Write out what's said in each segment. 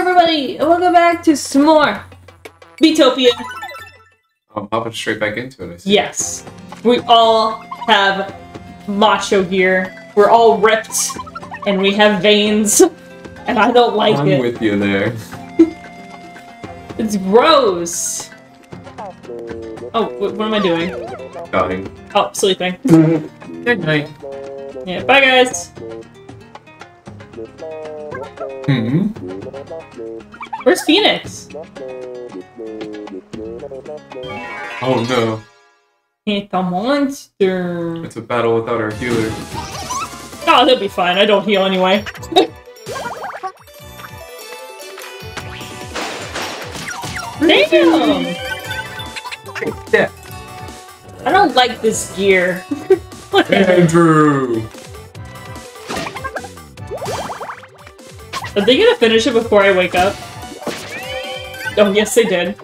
everybody, and welcome back to some more Miitopia. I'm hopping straight back into it. I see. Yes, we all have macho gear. We're all ripped, and we have veins, and I don't like I'm it. with you there. It's gross. Oh, what am I doing? Dying. Oh, sleeping. Good night. Yeah, bye guys. Hmm. Where's Phoenix? Oh no. It's a monster. It's a battle without our healer. Ah, oh, they'll be fine. I don't heal anyway. Damn! Yeah. I don't like this gear. Andrew. Are they gonna finish it before I wake up? Oh, yes, they did.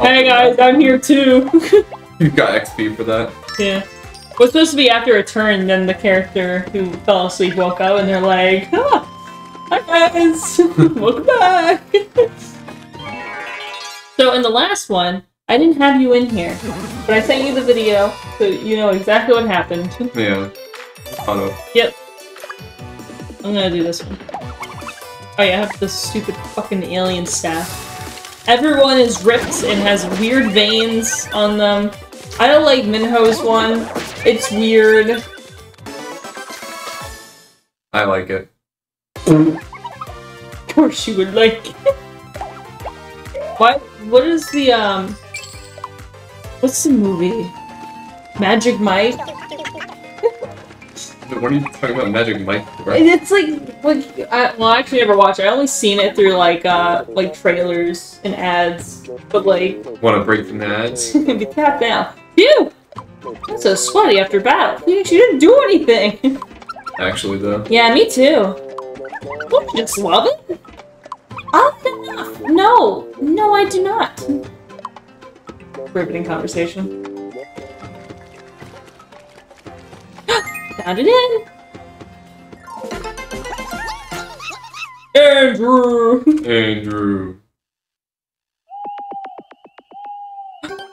Hey guys, I'm here too. You got XP for that. yeah. It was supposed to be after a turn, then the character who fell asleep woke up and they're like, ah, Hi guys! Welcome back! so in the last one, I didn't have you in here, but I sent you the video so you know exactly what happened. Yeah. Up. Yep. I'm gonna do this one. Oh yeah, I have this stupid fucking alien staff. Everyone is ripped and has weird veins on them. I don't like Minho's one. It's weird. I like it. Of course you would like it. What? What is the, um... What's the movie? Magic Mike? What are you talking about, Magic Mike? It's like, like, I, well, I actually never watched it. I only seen it through like, uh, like trailers and ads. But like, Want to break from the ads? be tapped now. Phew! That's so sweaty after battle. You didn't do anything. Actually, though. yeah, me too. Don't you just love it? Oh. No, no, I do not. Riveting conversation. Found it in. Andrew! Andrew.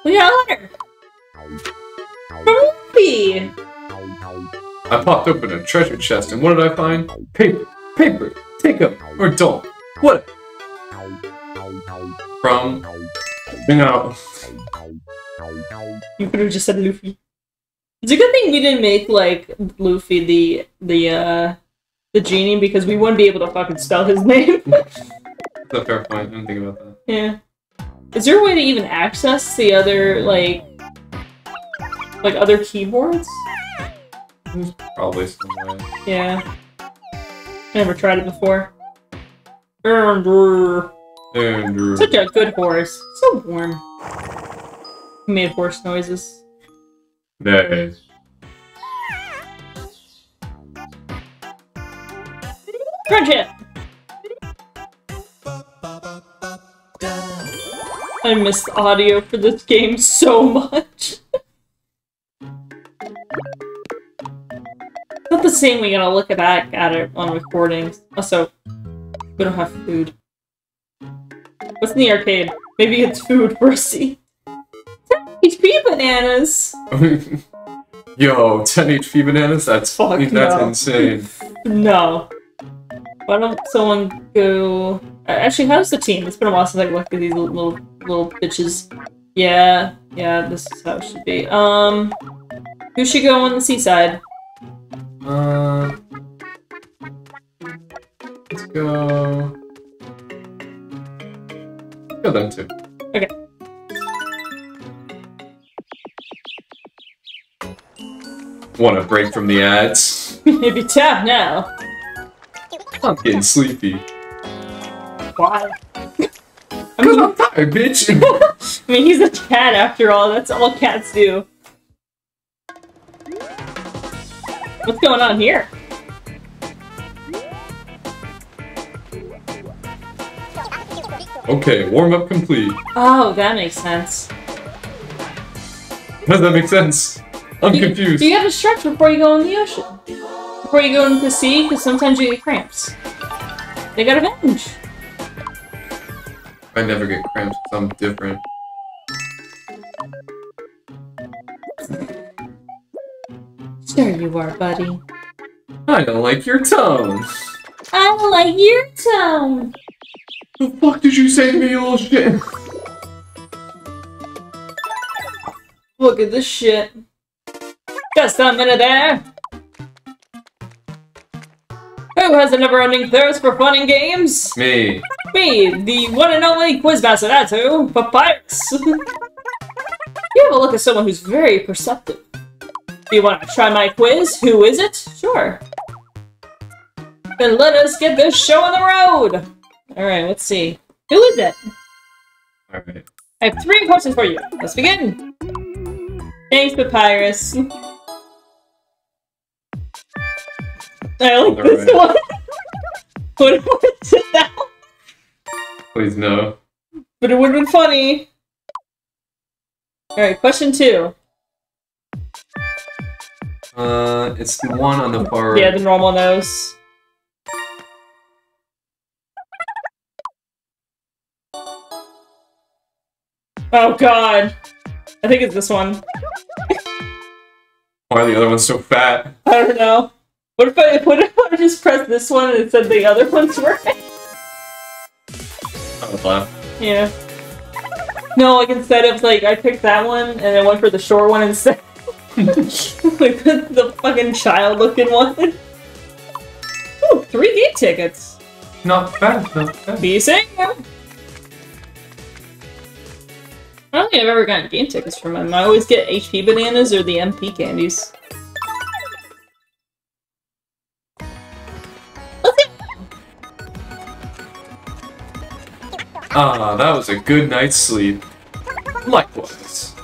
We got a letter! From Luffy! I popped open a treasure chest, and what did I find? Paper. Paper. Take Take 'em or don't. What? From. No. You could have just said Luffy. It's a good thing we didn't make like Luffy the the uh the genie because we wouldn't be able to fucking spell his name. That's a fair point. I didn't think about that. yeah. Is there a way to even access the other like like other keyboards? Probably some way. Yeah. Never tried it before. Andrew. Andrew. Such a good horse. So warm. He made horse noises. Nice. Friendship! I miss the audio for this game so much. Not the same we gotta look back at it on recordings. Also, we don't have food. What's in the arcade? Maybe it's food for a seat. HP bananas! Yo, 10 HP bananas? That's Fuck that's no. insane. No. Why don't someone go... Actually, how's the team? It's been a while since I looked at these little, little, little bitches. Yeah, yeah, this is how it should be. Um, who should go on the seaside? Uh, let's go. Go them two. Want to break from the ads? Maybe tap now. I'm getting sleepy. Why? I mean, I'm tired, bitch. I mean, he's a cat after all. That's all cats do. What's going on here? okay, warm up complete. Oh, that makes sense. Does that make sense? I'm You- confused. You have to stretch before you go in the ocean. before you go into the sea, because sometimes you get cramps. They got avenge. I never get cramps because I'm different. Sure you are, buddy. I don't like your tone. I don't like your tone. The fuck did you say to me, you little shit? Look at this shit. Just a minute there. Who has a never-ending thirst for fun and games? Me. Me, the one and only Quizmaster, that's who, Papyrus. you have a look at someone who's very perceptive. Do you want to try my quiz? Who is it? Sure. Then let us get this show on the road! Alright, let's see. Who is it? Alright. I have three questions for you. Let's begin. Thanks, Papyrus. I like this Alright. one. what if I did that? Please no. But it would have been funny. Alright, question two. Uh, it's the one on the far Yeah, the normal nose. Oh god. I think it's this one. Why are the other ones so fat? I don't know. What if I what if I just pressed this one and it said the other ones were? I would laugh. yeah. No, like instead of like I picked that one and I went for the short one instead. like the, the fucking child looking one. Ooh, three game tickets. Not bad, not bad. Be saying that. I don't think I've ever gotten game tickets from them. I always get HP bananas or the MP candies. Ah, that was a good night's sleep. Likewise.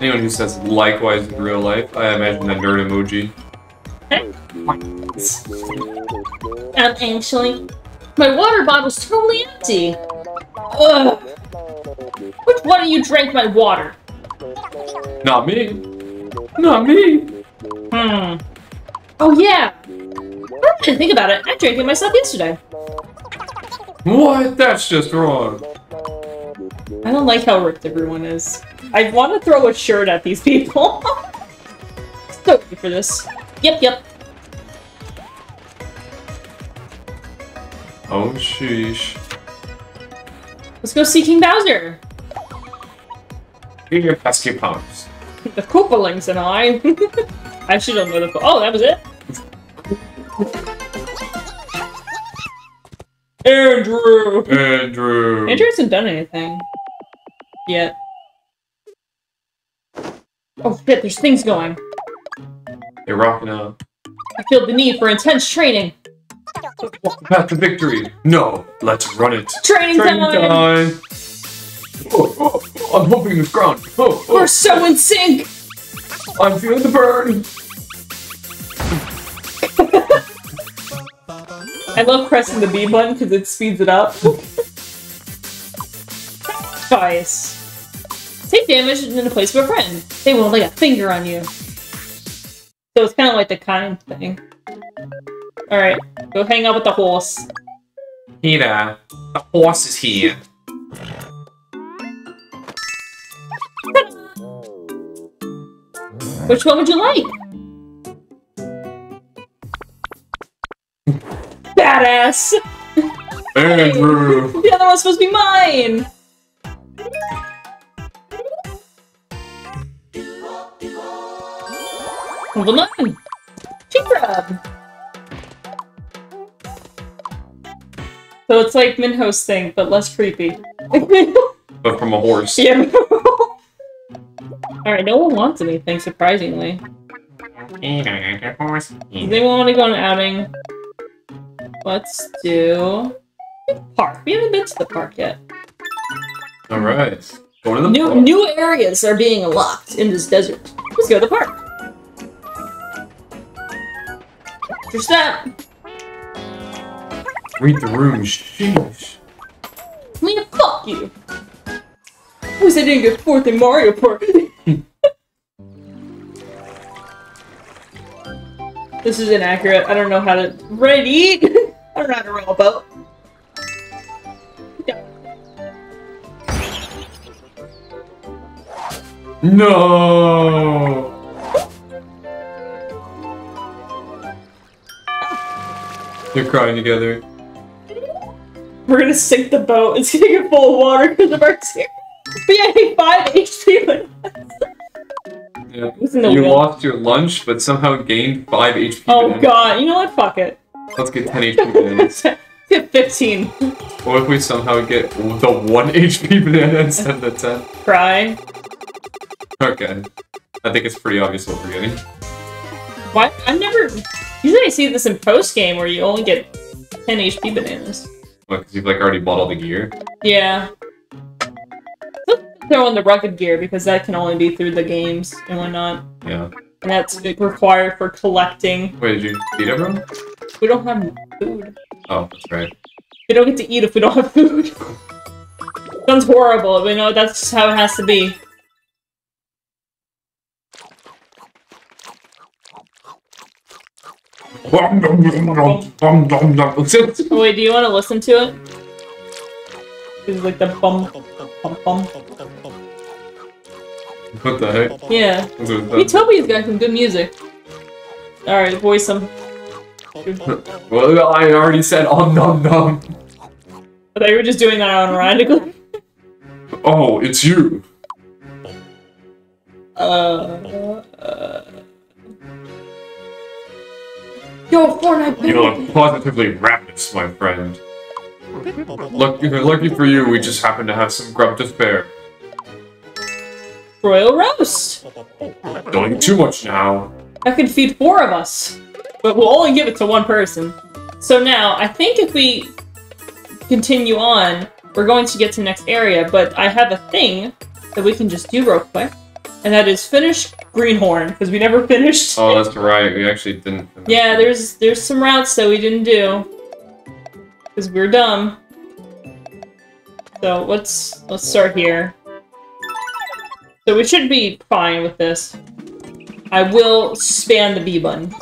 Anyone who says likewise in real life, I imagine that nerd emoji. Um, actually, my water bottle's totally empty. Ugh. Which one of you drank my water? Not me. Not me. Hmm. Oh yeah. I didn't think about it. I drank it myself yesterday. What? That's just wrong. I don't like how ripped everyone is. I want to throw a shirt at these people. so for this. Yep, yep. Oh, sheesh. Let's go see King Bowser. Here, pesky pumps. The Koopalings and I. I should have known the. Oh, that was it. Andrew. Andrew. Andrew hasn't done anything yet. Oh shit! There's things going. You're rocking out. I feel the need for intense training. Walk the path to victory. No, let's run it. Training, Training time. time. Oh, oh, oh, I'm humping the ground. Oh, oh, We're so in sync. I'm feeling the burn. I love pressing the B button because it speeds it up. Spice. Take damage in the place of a friend. They won't lay a finger on you. So it's kind of like the kind thing. Alright, go hang out with the horse. Here, the horse is here. Which one would you like? Badass! Andrew. The other one's supposed to be mine! Level 9! Cheap grab! So it's like Minho's thing, but less creepy. But from a horse. yeah. Alright, no one wants anything, surprisingly. Does anyone want to go on an outing? Let's do... Park. We haven't been to the park yet. Alright. Going to the New park. new areas are being unlocked in this desert. Let's go to the park. Just that. Read the room. Sheesh. Leah, fuck you. At least I didn't get fourth in Mario Party. This is inaccurate. I don't know how to ready. I don't know how to row a boat. No. They're crying together. We're gonna sink the boat. It's gonna get full of water because of our tears. But yeah, hey, five HP. when- Yeah. What's in the You wheel? lost your lunch, but somehow gained 5 HP. Oh god, you know what? Fuck it. Let's get 10 HP bananas. Get 15. What if we somehow get the 1 HP banana instead of the 10? Cry. Okay. I think it's pretty obvious what we're getting. Why? I've never. Usually I see this in post game where you only get 10 HP bananas. What, because you've like already bought all the gear? Yeah. Let's Throw in the rugged gear because that can only be through the games and whatnot. Yeah. And that's required for collecting. Wait, did you feed everyone? We don't have food. Oh, that's right. We don't get to eat if we don't have food. Sounds horrible, but you know that's how it has to be. Oh, wait, do you want to listen to it? It's like the bum, bum, bum. What the heck? Yeah. With Hey, that? Toby's got some good music. Alright, voice him. Well, I already said om nom nom. I thought you were just doing that unironically. Oh, it's you. Uh, uh... Yo, Fortnite, You look positively ravenous, my friend. Lucky, lucky for you, we just happen to have some grub to spare. Royal Roast! Don't eat too much now. That could feed four of us. But we'll only give it to one person. So now, I think if we continue on, we're going to get to the next area, but I have a thing that we can just do real quick. And that is finish Greenhorn, because we never finished. Oh, that's right. We actually didn't. finish Yeah, there's there's some routes that we didn't do. Because we're dumb. So let's let's start here. So we should be fine with this. I will spam the B button.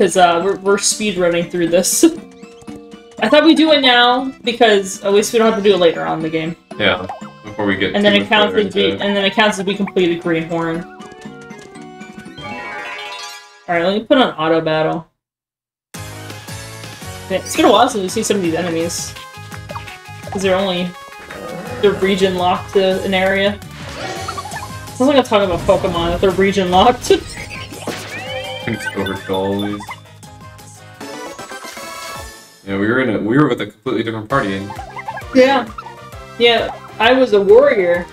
Because uh, we're, we're speed running through this. I thought we'd do it now, because at least we don't have to do it later on in the game. Yeah. Before we get. And then it counts as we and then it counts as we completed Greenhorn. Alright, let me put on auto battle. It's been a while since we've seen some of these enemies. Because they're only they're region locked to an area. Sounds like I'm talking about Pokemon that they're region locked. Just overkill all these. Yeah, we were in a we were with a completely different party, and yeah. Yeah, I was a warrior.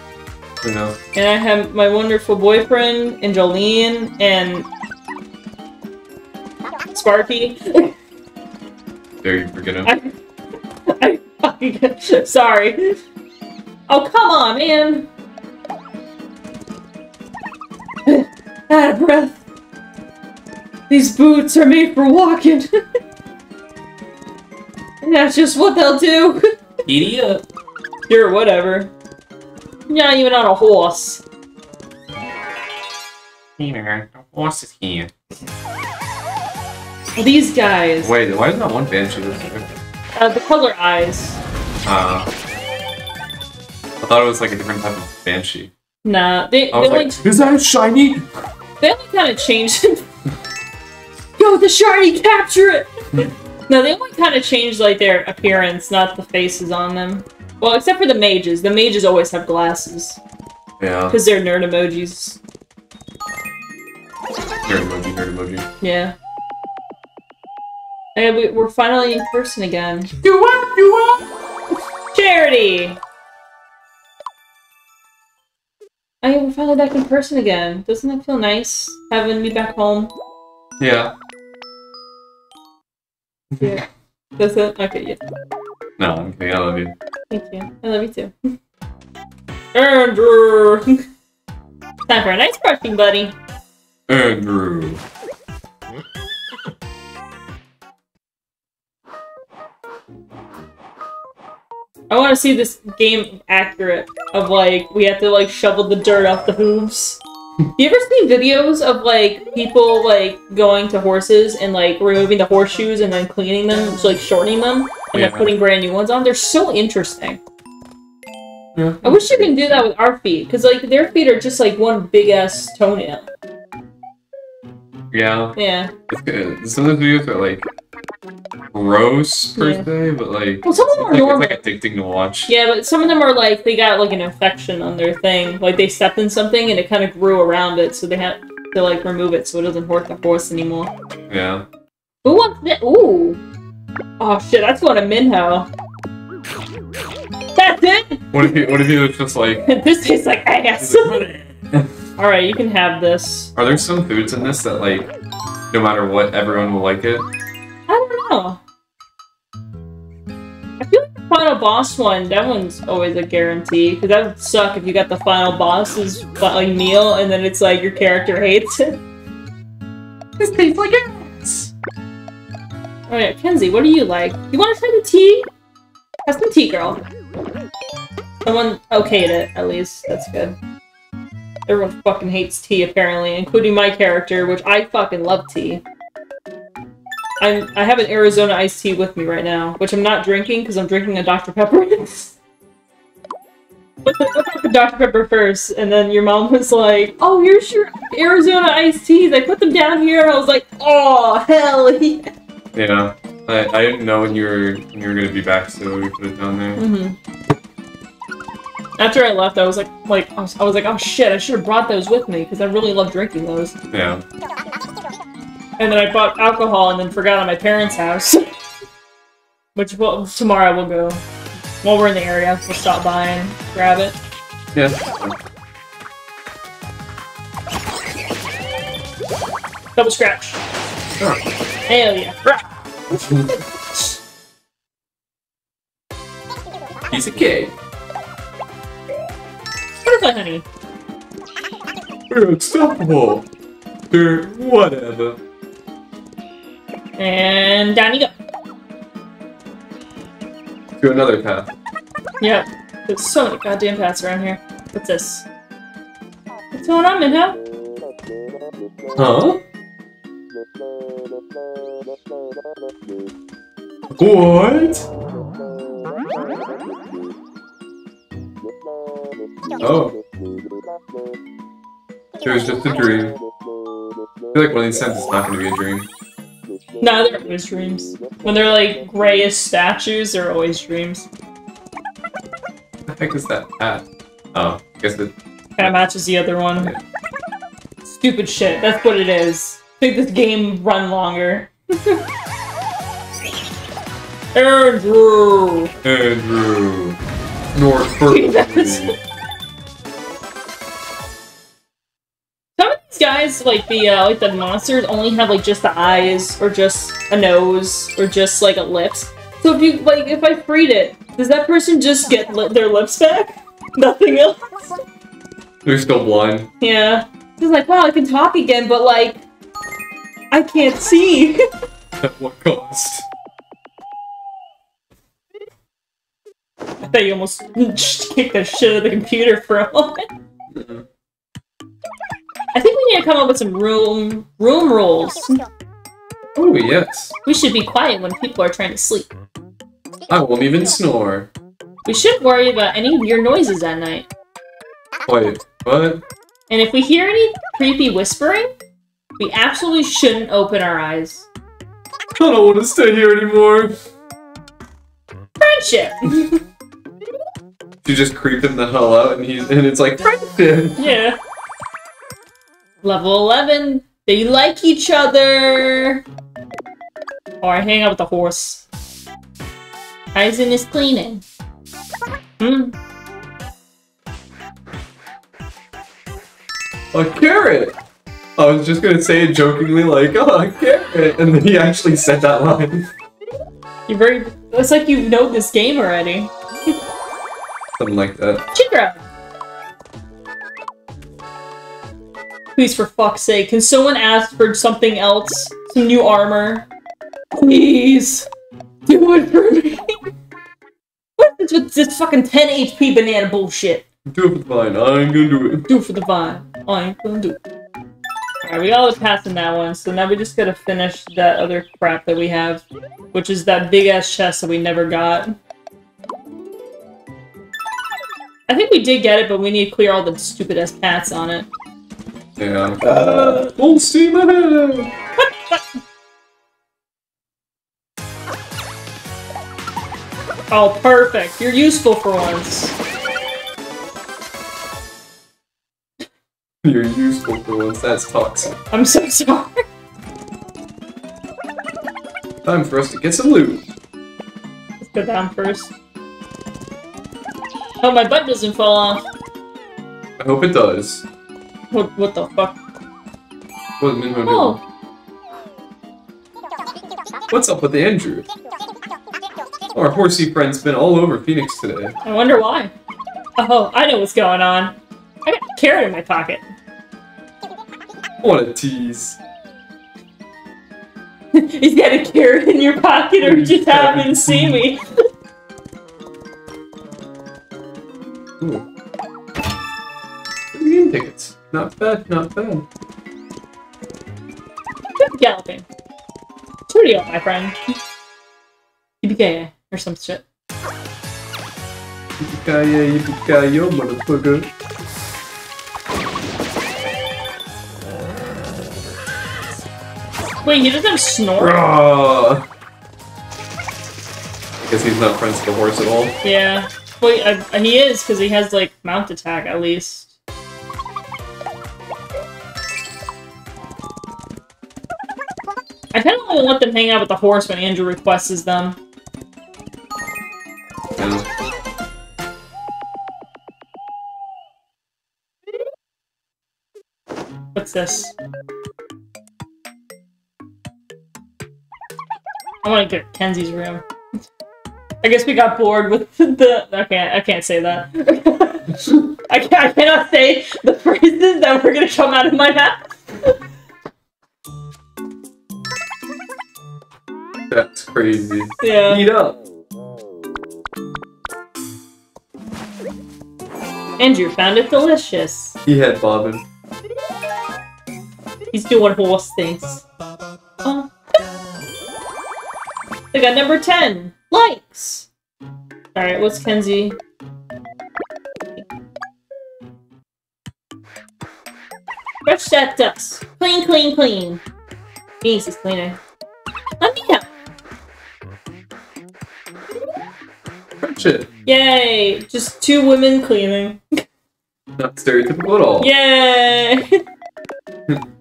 you know, And I have my wonderful boyfriend, and Jolene, and Sparky. dare you forget him? I, I sorry. Oh come on, man. Out of breath. These boots are made for walking. and that's just what they'll do. Idiot. Sure, whatever. You're not even on a horse. Peter, the horse is here. These guys, Wait, why is that one banshee this way? uh, the color eyes. Uh, I thought it was like a different type of banshee. Nah, they, I they was only, like, is that shiny? they only kind of changed. Yo, the shiny, capture it! no, they only kind of changed like their appearance, not the faces on them. Well, except for the mages. The mages always have glasses Yeah. because they're nerd emojis. Nerd emoji, nerd emoji. Yeah. And we, we're finally in person again. Do what? Do what? Charity! I am finally back in person again. Doesn't that feel nice, having me back home? Yeah. Yeah. Does it? Okay, yeah. No, I'm kidding. I love you. Thank you. I love you too. Andrew! Time for a nice brushing, buddy. Andrew. I want to see this game accurate. Of like, we have to like shovel the dirt off the hooves. You ever seen videos of like people like going to horses and like removing the horseshoes and then cleaning them, so like shortening them and Yeah. then putting brand new ones on? They're so interesting. Yeah. I wish you can do that with our feet, because like their feet are just like one big ass toenail. Yeah. Yeah. It's good. Some of those videos are like gross per Yeah. se, but like Well, some of it's them are like, normal. it's like addicting to watch. Yeah, but some of them are like they got like an infection on their thing. Like they stepped in something and it kind of grew around it, so they had to like remove it so it doesn't hurt the horse anymore. Yeah. Who wants that? Ooh. Oh shit, that's going to Minho. That's it. What if you what if you was just like this tastes like ass. All right, you can have this. Are there some foods in this that like no matter what everyone will like it? I feel like the final boss one, that one's always a guarantee. Because that would suck if you got the final boss's like meal and then it's like your character hates it. This tastes like ass. Alright, Kenzie, what do you like? You want to try the tea? Have some tea, girl. Someone okayed it, at least. That's good. Everyone fucking hates tea, apparently, including my character, which I fucking love tea. I'm, I have an Arizona iced tea with me right now, which I'm not drinking because I'm drinking a Dr. Pepper. But the Dr. Pepper first, and then your mom was like, "Oh, here's your Arizona iced teas. I put them down here." I was like, "Oh, hell yeah!" Yeah. I, I didn't know when you were when you were gonna be back, so we put it down there. hmm After I left, I was like, like I was, I was like, oh shit, I should have brought those with me because I really love drinking those. Yeah. And then I bought alcohol and then forgot at my parents' house, which well, tomorrow we'll go. While we're in the area, we'll stop by and grab it. Yeah. Double scratch. Oh. Hell yeah. He's a cake. Butterfly honey. They're unstoppable. They're whatever. And down you go. To another path. Yep. There's so many goddamn paths around here. What's this? What's going on, Minho? Huh? What? Oh. It was just a dream. I feel like one of these times it's not gonna be a dream. No, they're always dreams. When they're like grayish statues, they're always dreams. What the heck is that hat? Oh, I guess it. Kind of matches the other one. Stupid shit. That's what it is. Make this game run longer. Andrew. Andrew. North That's- guys, like the uh, like the monsters, only have like just the eyes, or just a nose, or just like a lips. So if you like, if I freed it, does that person just get li their lips back? Nothing else. They're still blind. Yeah. He's like, wow, I can talk again, but like, I can't see. At what cost? I thought you almost kicked the shit out of the computer for a moment. I think we need to come up with some room room rules. Oh, yes. We should be quiet when people are trying to sleep. I won't even snore. We shouldn't worry about any weird noises at night. Wait, what? And if we hear any creepy whispering, we absolutely shouldn't open our eyes. I don't want to stay here anymore. Friendship! You just creep him the hell out, and he's and it's like friendship. yeah. Level 11. They like each other. Or I hang out with the horse. Hisen is cleaning. Hmm. A carrot. I was just gonna say it jokingly, like, oh, a carrot, and then he actually said that line. You're very. It's like you know this game already. Something like that. Chikra! Please, for fuck's sake, can someone ask for something else? Some new armor? Please! Do it for me! what is with this fucking 10 HP banana bullshit? Do it for the vine. I ain't gonna do it. Do it for the vine. I ain't gonna do. it. Alright, we got the pass in that one, so now we just gotta finish that other crap that we have, which is that big ass chest that we never got. I think we did get it, but we need to clear all the stupid ass paths on it. Yeah. Uh, full steam ahead! Oh, perfect. You're useful for once. You're useful for once. That's toxic. I'm so sorry. Time for us to get some loot. Let's go down first. Oh, my butt doesn't fall off. I hope it does. What, what the fuck? What Minho do? Oh, What's up with Andrew? Our horsey friend's been all over Phoenix today. I wonder why. Oh, I know what's going on. I got a carrot in my pocket. What a tease. He's got a carrot in your pocket or you just happen to see me. Not bad, not bad. Good galloping. Studio, my friend. TBK or some shit. Yippee-ki-yay, yippee-ki-yo, motherfucker. Wait, he doesn't snort? Rah! I guess he's not friends with the horse at all. Yeah. Wait, uh, he is, because he has, like, mount attack, at least. I only let them hang out with the horse when Andrew requests them. What's this? I want to get Kenzie's room. I guess we got bored with the. Okay, I can't say that. I, can, I cannot say the phrases that were gonna come out of my mouth. That's crazy. Yeah. Eat up! Andrew found it delicious. He had bobbin. He's doing horse things. Oh. We got number 10. Likes. Alright, what's Kenzie? Brush that dust. Clean, clean, clean. Phoenix is cleaning. Friendship. Yay! Just two women cleaning. Not stereotypical at all. Yay!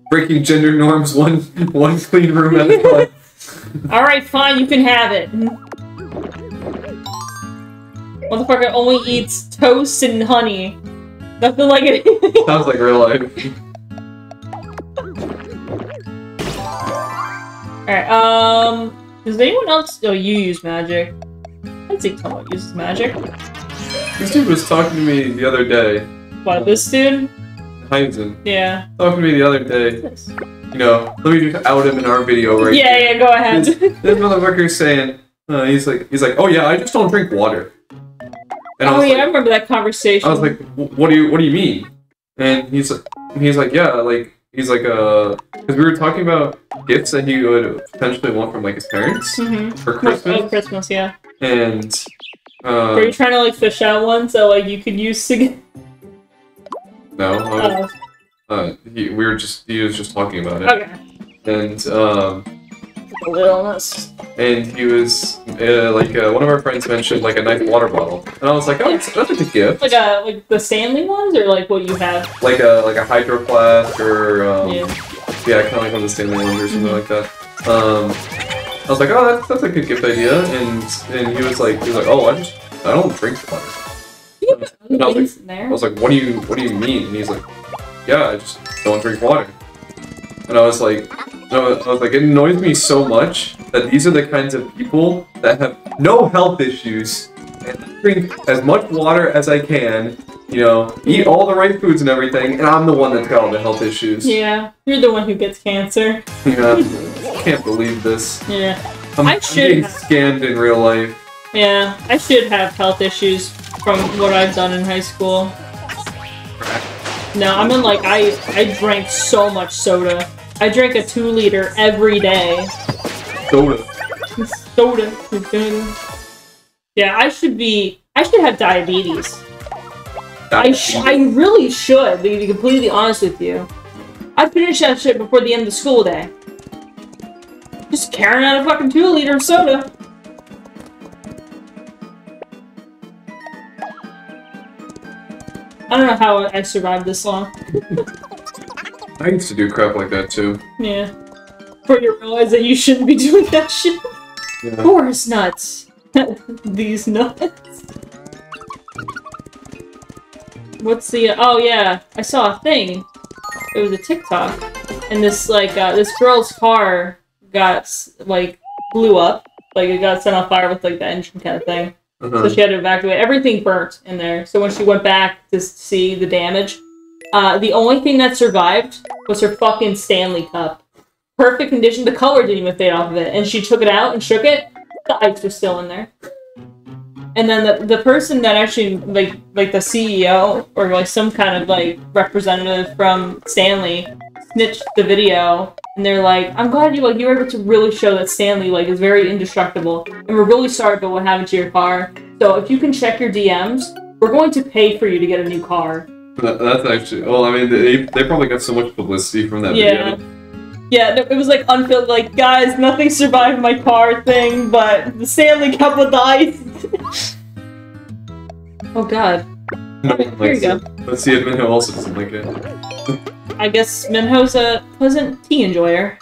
Breaking gender norms one one clean room at a time. Alright, fine, you can have it. Motherfucker only eats toast and honey. Nothing like it. Sounds like real life. Alright, um... Does anyone else... Oh, you use magic. Say someone uses magic. This dude was talking to me the other day. What, this dude? Hisen. Yeah. Talking to me the other day. You know, let me just out him in our video right Yeah, here. yeah, go ahead. This, this motherfucker's saying, uh, he's like, he's like, oh yeah, I just don't drink water. And I oh was yeah, I remember that conversation. I was like, what do you, what do you mean? And he's like, he's like, yeah, like, he's like, uh, because we were talking about gifts that he would potentially want from like his parents mm-hmm. for Christmas, Oh, Christmas, yeah. And Were you uh, trying to like fish out one so like you could use to get... no, uh, uh, he, we were just, he was just talking about it, okay. and um, A littleness. and he was uh, like, uh, one of our friends mentioned like a nice water bottle, and I was like, oh, that's, that's a good gift, Like uh like the Stanley ones or like what you have? like a like a hydro flask or um, Yeah. Yeah, kind of like one of the Stanley ones or something like that. Um, I was like, oh, that's, that's a good gift idea, and and he was like, he was like, oh, I just I don't drink water. Put And I was like. I was like, what do you what do you mean? And he's like, yeah, I just don't drink water. And I was like, no, I was like, it annoys me so much that these are the kinds of people that have no health issues and drink as much water as I can. You know, eat all the right foods and everything, and I'm the one that's got all the health issues. Yeah, you're the one who gets cancer. Yeah. I can't believe this. Yeah, I'm, I I'm should getting have. scammed in real life. yeah. I should have health issues from what I've done in high school. No, I mean like I I drank so much soda. I drank a two liter every day. Soda. Soda. Yeah, I should be. I should have diabetes. I sh I really should. To be completely honest with you, I finished that shit before the end of school day. Just carrying out a fucking two liter of soda. I don't know how I survived this long. I used to do crap like that too. Yeah. Before you realize that you shouldn't be doing that shit. Yeah. Forest nuts. These nuts. What's the? Oh yeah, I saw a thing. It was a TikTok, and this like uh, this girl's car got like blew up. Like it got set on fire with like the engine kind of thing. So Uh-huh. she had to evacuate. Everything burnt in there. So when she went back to see the damage, uh, the only thing that survived was her fucking Stanley cup. Perfect condition. The color didn't even fade off of it. And she took it out and shook it. The ice was still in there. And then the, the person that actually like like the CEO or like some kind of like representative from Stanley snitched the video and they're like, I'm glad you like you were able to really show that Stanley like is very indestructible and we're really sorry about what happened to your car. So if you can check your DMs, we're going to pay for you to get a new car. That, that's actually. Well, I mean, they, they probably got so much publicity from that Yeah. video. Yeah, it was like unfilled, like, guys, nothing survived my car thing, but the Stanley Cup with the ice. oh god. No here you go. Let's see if Minho also doesn't like it. I guess Minho's a pleasant tea enjoyer.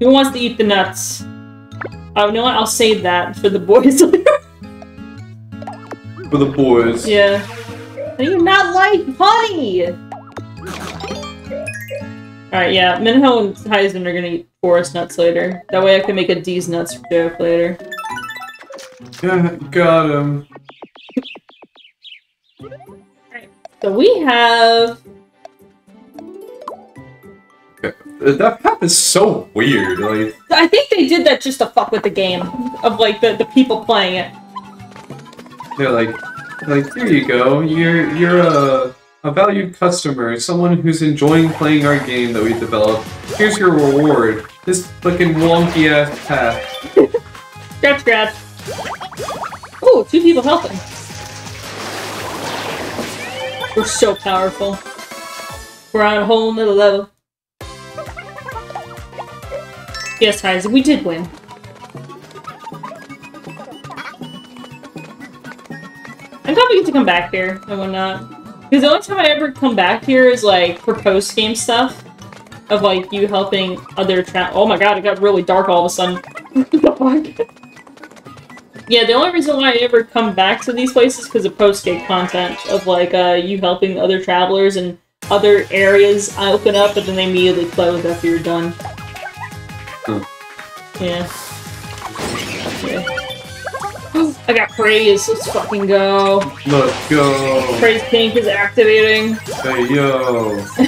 Who wants to eat the nuts? Oh, you know what? I'll save that for the boys later. For the boys. yeah. Do you not like honey? Alright, yeah. Minho and Hisen are gonna eat forest nuts later. That way I can make a D's nuts joke later. Yeah, got him. Alright, So we have That path is so weird. Like, I think they did that just to fuck with the game of like the, the people playing it. they're like, like here you go. You're you're a a valued customer, someone who's enjoying playing our game that we developed. Here's your reward. This fucking wonky ass path. Scratch, scratch. Ooh, two people helping. We're so powerful. We're on a whole nother level. Yes, guys, we did win. I'm glad we get to come back here and whatnot. Because the only time I ever come back here is like for post game stuff. Of like you helping other tra- Oh my god, it got really dark all of a sudden. What the fuck? Yeah, the only reason why I ever come back to these places because of post-game content of like uh, you helping other travelers and other areas open up, but then they immediately close after you're done. Yeah. Yeah. I got praise. Let's fucking go. Let's go. Praise Pink is activating. Hey yo.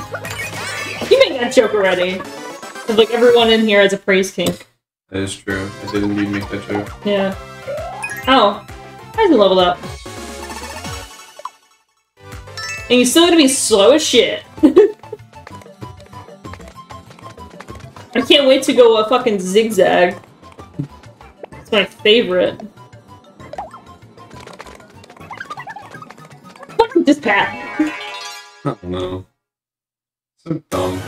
You made that joke already. Of, like everyone in here has a praise kink. That is true. I did indeed make that joke. Yeah. Oh, I can level up. And you're still gonna be slow as shit. I can't wait to go a fucking zigzag. It's my favorite. Fuck this path. Oh, I don't know. So dumb.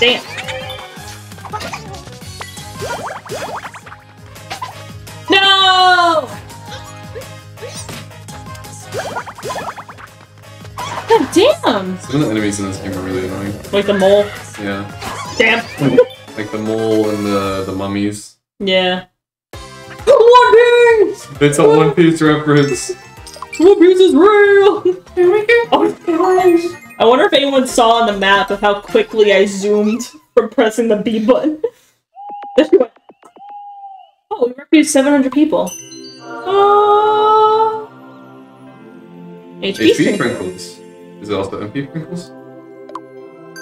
Damn. No! God damn! Some of the enemies in this game are really annoying. Like the mole. Yeah. Damn. Like the mole and the the mummies. Yeah. One Piece! It's a One Piece reference. One Piece is real! Oh my gosh! I wonder if anyone saw on the map of how quickly I zoomed from pressing the B button. Then we went, oh, we rescued 700 people. Uh, oh. HP, HP string. sprinkles. Is it also MP sprinkles?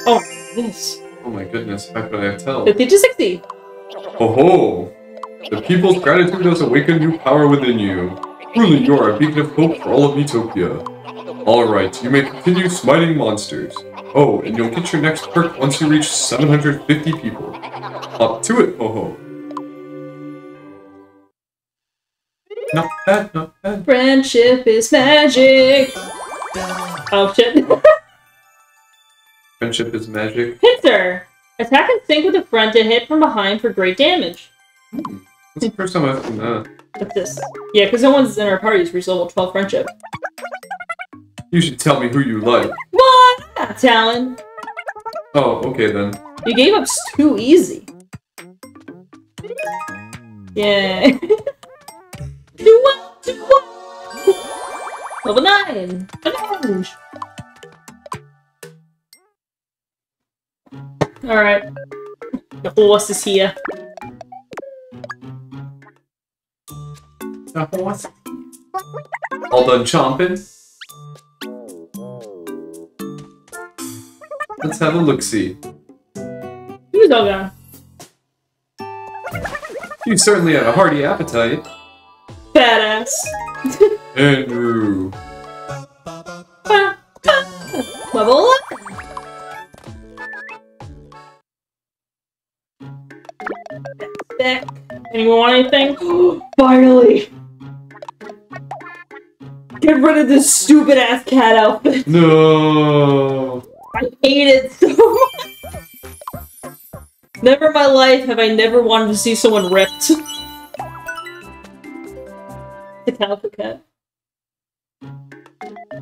Oh, this. Oh my goodness, how could I tell? 50 to 60. Oh ho! The people's gratitude has awakened new power within you. Truly, you are a beacon of hope for all of Miitopia. Alright, you may continue smiting monsters. Oh, and you'll get your next perk once you reach 750 people. Up to it, ho ho. Not bad, not bad. Friendship is magic. Oh shit. Friendship is magic. Pincer! Attack and sync with the front and hit from behind for great damage. Hmm. That's the first time I've seen that. What's this? Yeah, because no one's in our party parties reached level 12 friendship. You should tell me who you like. What? Talon. Oh, okay then. You gave up too easy. Yeah. do what? Do what? Level 9. Avenge. Alright. The horse is here. The horse. All done chomping? Let's have a look-see. Who's all gone? You certainly have a hearty appetite. Badass. Andrew. Level 11. Back. Anyone want anything? Finally! Get rid of this stupid ass cat outfit. No. I hate it so much. Never in my life have I never wanted to see someone ripped. The calico cat.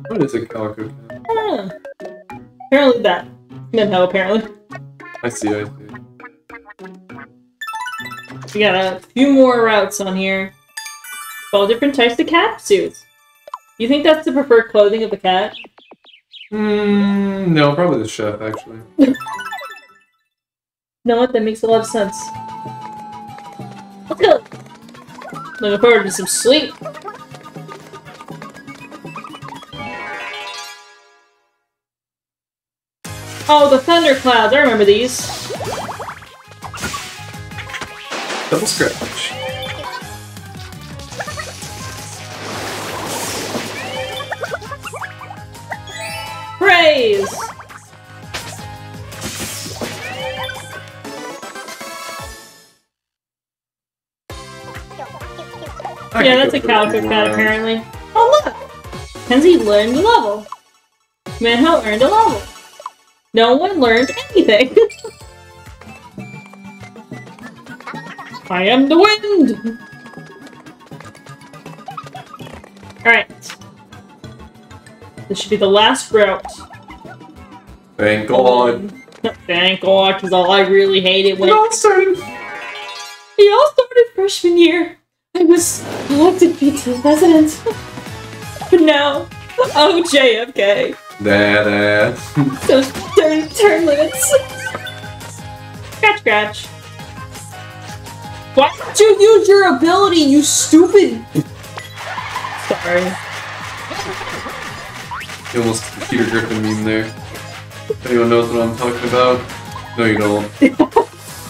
What is a calico cat? Know. Apparently that. No, Minho, apparently. I see, I see. We got a few more routes on here. All different types of cat suits. You think that's the preferred clothing of the cat? Hmm, no, probably the chef, actually. You know what? That makes a lot of sense. Looking forward to some sleep. Oh, the thunderclouds! I remember these. Double scratch. Yeah, that's a for calico cat, more apparently. Oh, look! Kenzie learned a level. Minho earned a level. No one learned anything. I am the wind! Alright. This should be the last route. Thank God. Thank God, because all I really hated when It all started. it all started freshman year. I was elected the president. but now, oh JFK. That ass. Those dirty turn limits. Scratch, scratch. Why did you use your ability, you stupid? Sorry. You almost Peter Griffin meme there. Anyone knows what I'm talking about? No, you don't.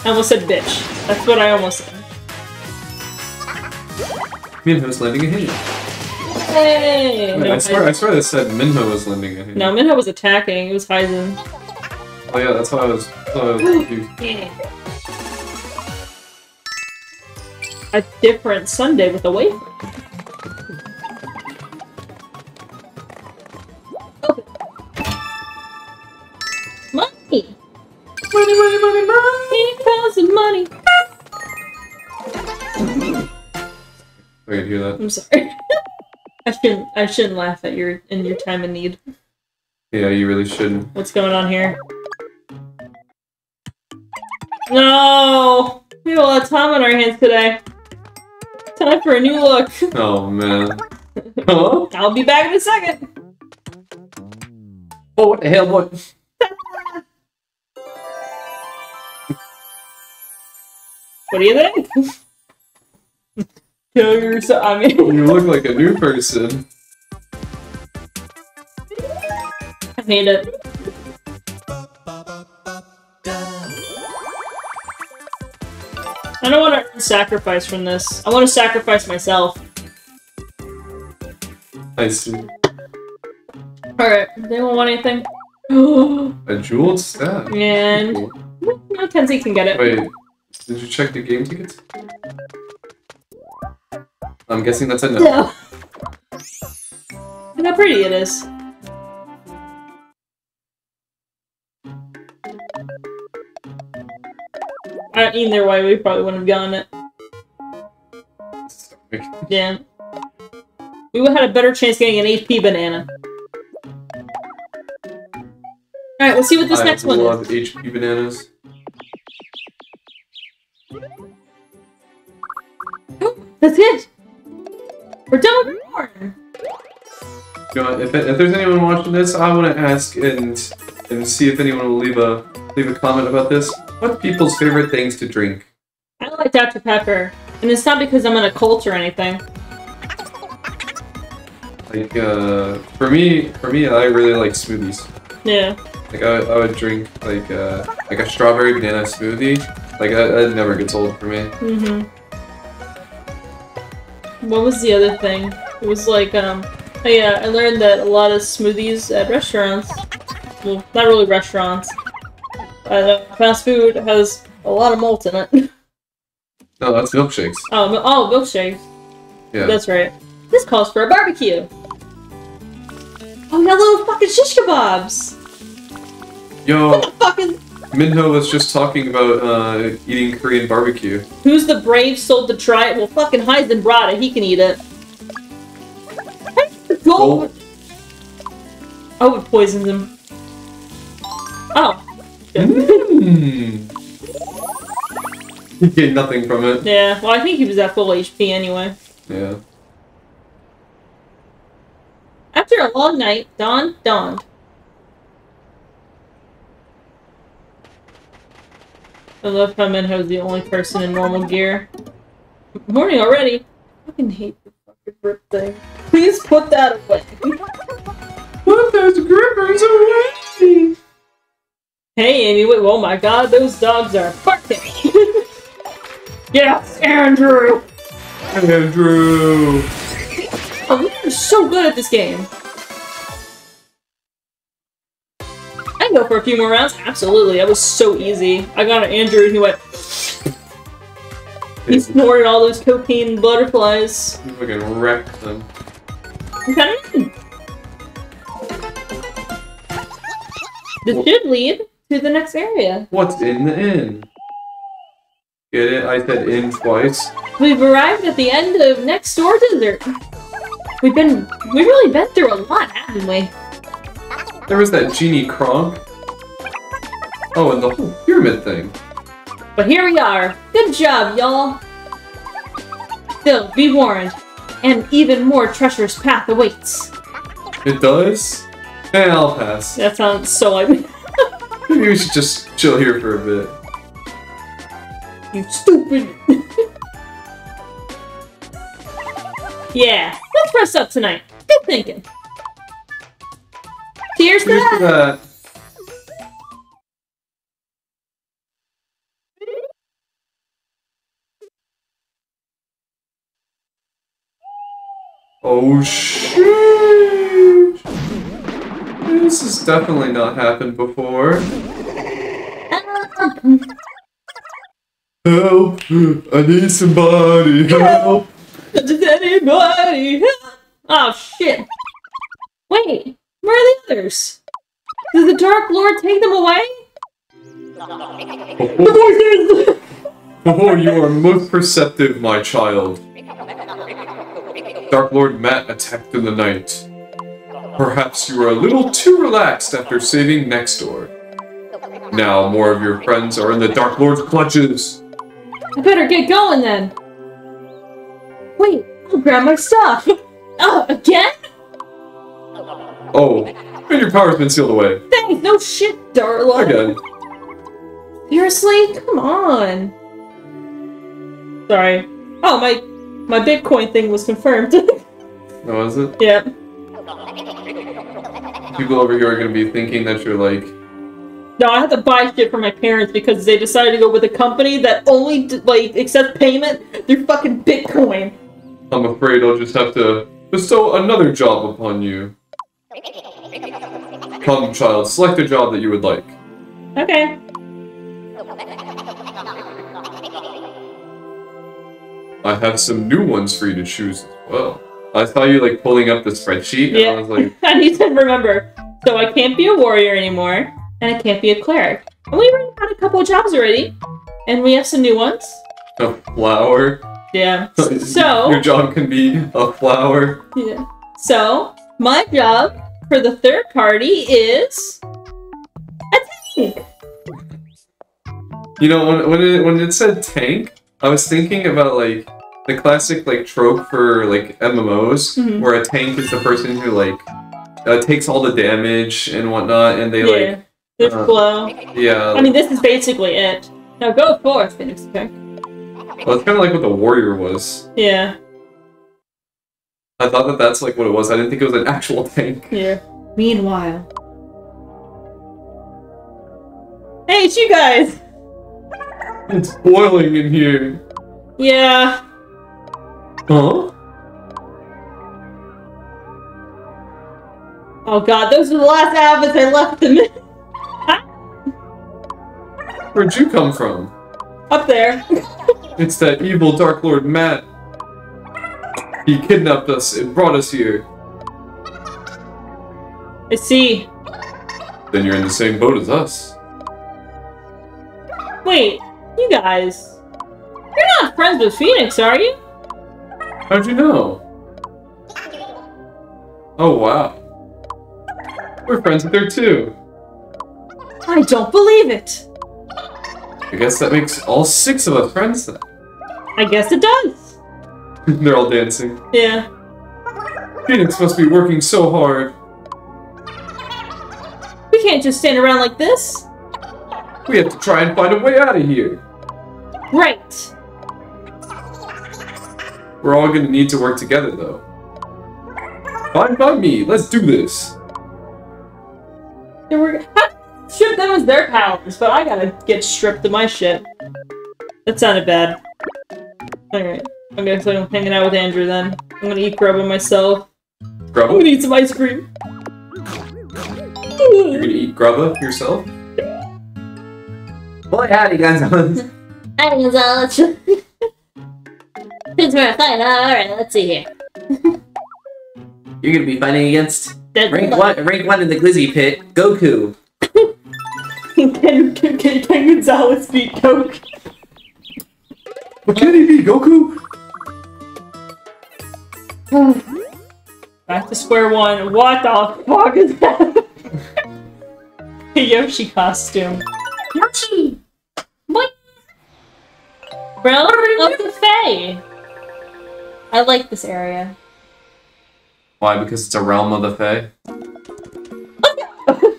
I almost said bitch. That's what I almost said. Minho's lending a hand. Hey! Wait, I swear, I swear that said Minho was lending a hand. no, Minho was attacking. It was Hisen. Oh yeah, that's why I was. That's why I was confused. A different Sunday with a wafer. Money! Money, money, money, money. Thousand money! Wait, hear that? I'm sorry. I shouldn't I shouldn't laugh at your in your time of need. Yeah, you really shouldn't. What's going on here? No! We have a lot of time on our hands today. Time for a new look. Oh man. Huh? I'll be back in a second. Oh, what the hell? What? What do you think? Kill yourself. I mean, You look like a new person. I hate it. I don't want to sacrifice from this. I want to sacrifice myself. I see. Alright, does anyone want anything? A jeweled staff. and Cool. no, Kenzie can get it. Wait, did you check the game tickets? I'm guessing that's a no. No. Look how pretty it is. Uh, either way, we probably wouldn't have gotten it. Yeah. We would have had a better chance getting an HP banana. Alright, let's see what this I next one is. love HP bananas. That's it! We're done with corn! You know, if, if there's anyone watching this, I want to ask and and see if anyone will leave a leave a comment about this. What's people's favorite things to drink? I like Dr. Pepper. And it's not because I'm in a cult or anything. Like, uh, for me, for me, I really like smoothies. Yeah. Like, I, I would drink like uh, like a strawberry banana smoothie. Like, that, that never gets old for me. Mm-hmm. What was the other thing? It was like, um, oh yeah, I learned that a lot of smoothies at restaurants, well, not really restaurants, uh, fast food has a lot of malt in it. No, that's milkshakes. oh, oh, milkshakes. Yeah. That's right. This calls for a barbecue. Oh, we got little fucking shish kebabs. Yo, What the Fucking, Minho was just talking about uh, eating Korean barbecue. who's the brave soul to try it? Well, fucking Hisen brought it. He can eat it. Go. Oh. Oh, it poisons him. Oh. Mm. He gained nothing from it. Yeah, well, I think he was at full HP anyway. Yeah. After a long night, dawn dawned. I love how Minho's the only person in normal gear. Morning already. I fucking hate the fucking grip thing. Please put that away. Put those grippers away! Hey, Amy, wait, oh my god, those dogs are barking! yes, Andrew! Andrew! Oh, you're so good at this game. For a few more rounds. Absolutely, that was so easy. I got an Andrew and he went. He snorted all those cocaine butterflies. I fucking wrecked them. Okay. This should lead to the next area. What's in the inn? Get it? I said in twice. We've arrived at the end of Neksdor Desert. We've been we've really been through a lot, haven't we? There was that genie Kronk. Oh, and the whole pyramid thing. But here we are. Good job, y'all. Still, be warned. An even more treacherous path awaits. It does? Eh, I'll pass. That sounds so like Maybe we should just chill here for a bit. you stupid. yeah, let's rest up tonight. Good thinking. Cheers to Here's that. to that. Oh shit! This has definitely not happened before. Help! I need somebody help! Does anybody? help? Oh shit! Wait, where are the others? Did the Dark Lord take them away? Oh, oh, you are most perceptive, my child. Dark Lord Matt attacked in the night. Perhaps you were a little too relaxed after saving Neksdor. Now more of your friends are in the Dark Lord's clutches. I better get going then. Wait, I'll grab my stuff. Oh, again? Oh, and your power's been sealed away. Thanks, no shit, Darla. Again. Seriously? Come on. Sorry. Oh, my my Bitcoin thing was confirmed. Oh, is it? yeah. People over here are gonna be thinking that you're like, No, I had to buy shit for my parents because they decided to go with a company that only d- like accepts payment through fucking Bitcoin. I'm afraid I'll just have to bestow another job upon you. Come, child, select a job that you would like. Okay. I have some new ones for you to choose as well. I saw you like pulling up the spreadsheet, and Yeah. I was like, I need to remember. So I can't be a warrior anymore, and I can't be a cleric. And we already had a couple of jobs already, and we have some new ones. a flower. Yeah. So your job can be a flower. yeah. So my job for the third party is a tank. You know, when when it when it said tank, I was thinking about like the classic like trope for like MMOs, Mhm. where a tank is the person who like uh, takes all the damage and whatnot, and they yeah. like This uh, glow. yeah. I mean, this is basically it. Now go forth, Phoenix Pick. well, it's kind of like what the warrior was. Yeah. I thought that that's like what it was. I didn't think it was an actual tank. Yeah. Meanwhile. Hey, it's you guys! It's boiling in here. Yeah. Huh? Oh god, those are the last habits I left them in. Where'd you come from? Up there. It's that evil Dark Lord Matt. He kidnapped us and brought us here. I see. Then you're in the same boat as us. Wait, you guys. You're not friends with Phoenix, are you? How'd you know? Oh wow. We're friends with her too. I don't believe it. I guess that makes all six of us friends then. I guess it does. They're all dancing. Yeah. Phoenix must be working so hard. We can't just stand around like this. We have to try and find a way out of here. Right. We're all gonna need to work together though. Fine by me, let's do this. Then we're strip them as their powers, but I gotta get stripped of my shit. That sounded bad. Alright. Okay, so I'm hanging out with Andrew then. I'm gonna eat grub myself. I'm Grubba? gonna eat some ice cream. You're gonna eat grubba yourself? Boy, howdy, Gonzalez. Hi, Gonzalez. Since we're a fight, alright, let's see here. You're gonna be fighting against rank one, rank one in the Glizzy Pit, Goku. can, can, can, can Gonzalez beat Coke? What can he be, Goku? Back to square one. What the fuck is that? A Yoshi costume. Yoshi! What? Realm of the Fey. I like this area. Why? Because it's a realm of the Fey?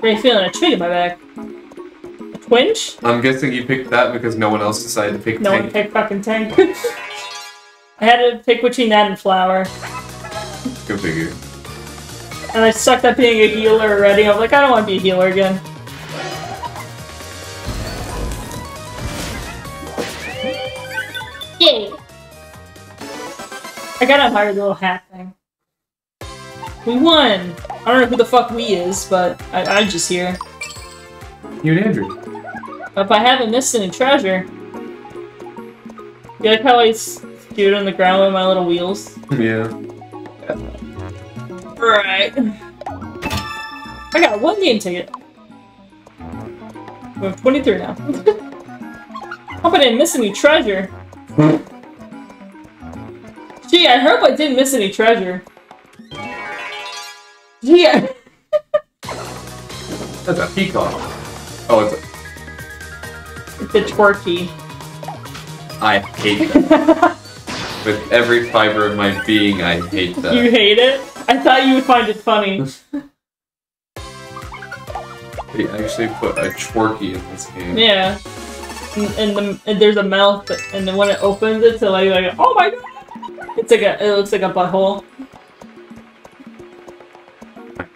Really feeling a twig in my back. A twinge? I'm guessing you picked that because no one else decided to pick No one tank. picked fucking tank. I had to pick between that and flower. Go figure. And I sucked at being a healer already. I'm like, I don't want to be a healer again. I gotta hire the little hat thing. We won! I don't know who the fuck we is, but I, I'm just here. You and Andrew. If I haven't missed any treasure. You like how I scoot on the ground with my little wheels? Yeah. Right. I got one game ticket. We have 23 now. Hope I didn't miss any treasure. Gee, I hope I didn't miss any treasure. Gee, I- That's a peacock. Oh, it's a... it's a twerky. I hate that. With every fiber of my being, I hate that. You hate it? I thought you would find it funny. They actually put a twerky in this game. Yeah. And, and, the, and there's a mouth, and then when it opens, it's like, like, oh my god! It's like a, it looks like a butthole.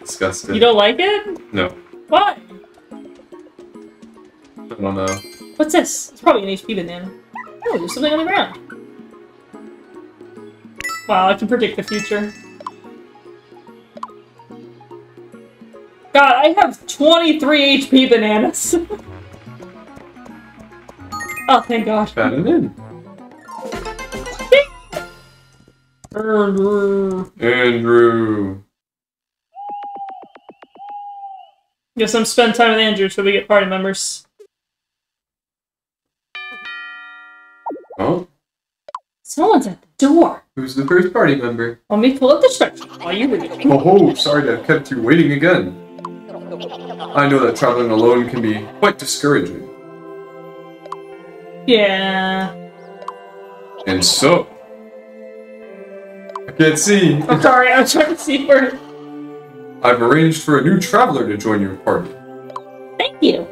Disgusting. You don't like it? No. What? I don't know. What's this? It's probably an HP banana. Oh, there's something on the ground. Wow, I can predict the future. God, I have 23 HP bananas. oh, thank God. Fan it in. Andrew. Andrew. Guess I'm spending time with Andrew so we get party members. Oh, Someone's at the door. who's the first party member? Let me pull up the spreadsheet while you're reading. Oh, ho, sorry to have kept you waiting again. I know that traveling alone can be quite discouraging. Yeah. And so... Can't see. I'm sorry, I'm trying to see where. I've arranged for a new traveler to join your party. Thank you.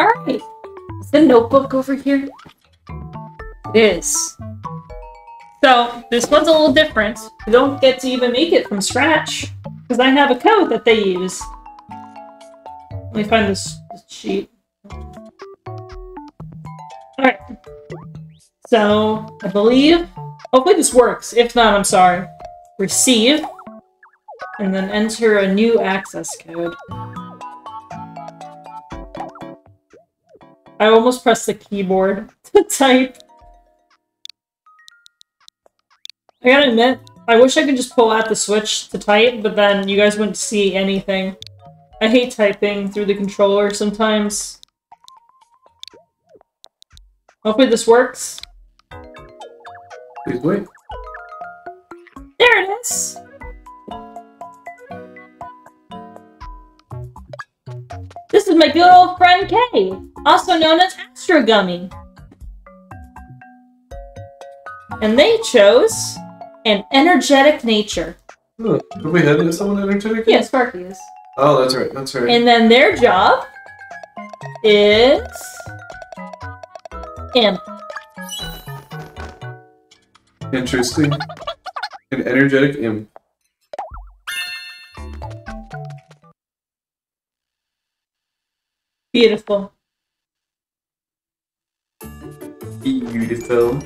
Alright. Is the notebook over here? It is. So, this one's a little different. You don't get to even make it from scratch. Because I have a code that they use. Let me find this, this sheet. Alright. So, I believe... Hopefully this works. If not, I'm sorry. Receive. And then enter a new access code. I almost pressed the keyboard to type. I gotta admit, I wish I could just pull out the switch to type, but then you guys wouldn't see anything. I hate typing through the controller sometimes. Hopefully this works. Please wait. There it is! This is my good old friend Kay, also known as Astro Gummi. And they chose an energetic nature. Oh, have we had someone energetic? Yeah, Sparky is. Oh, that's right, that's right. And then their job is imp. Interesting. An energetic imp. Beautiful. Beautiful.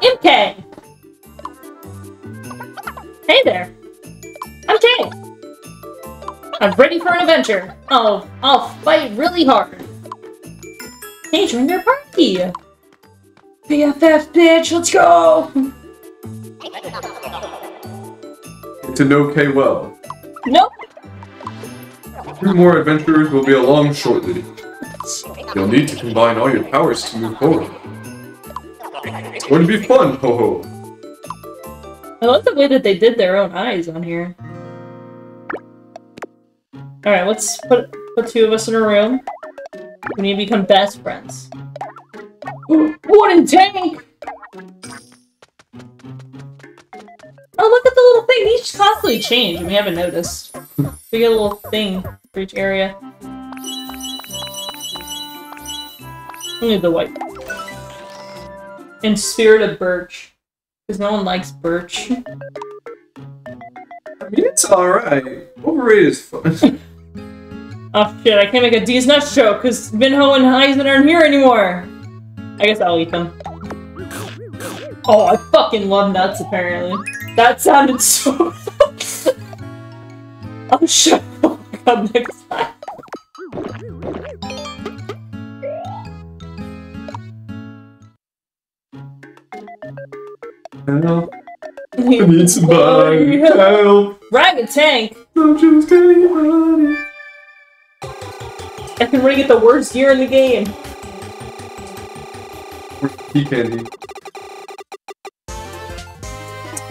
Imp K. Hey there. I'm Kay. I'm ready for an adventure. Oh, I'll fight really hard. Hey, join your party. BFF, bitch, let's go. It's an okay well. Nope. Two more adventurers will be along shortly. You'll need to combine all your powers to move forward. It's going to be fun, ho ho. I love the way that they did their own eyes on here. Alright, let's put put two of us in a room. We need to become best friends. Wooden tank! Oh, look at the little thing. These constantly change, and we haven't noticed. We get a little thing for each area. We need the white. In spirit of birch. Because no one likes birch. I mean, it's alright. Overrated is fun. Oh shit, I can't make a D's Nuts joke because Minho and Hisen aren't here anymore. I guess I'll eat them. Oh, I fucking love nuts apparently. That sounded so. shit. Oh my god, next time. Help. I need somebody. Help. Ragged Tank. Don't just anybody. I can really get the worst gear in the game. Candy.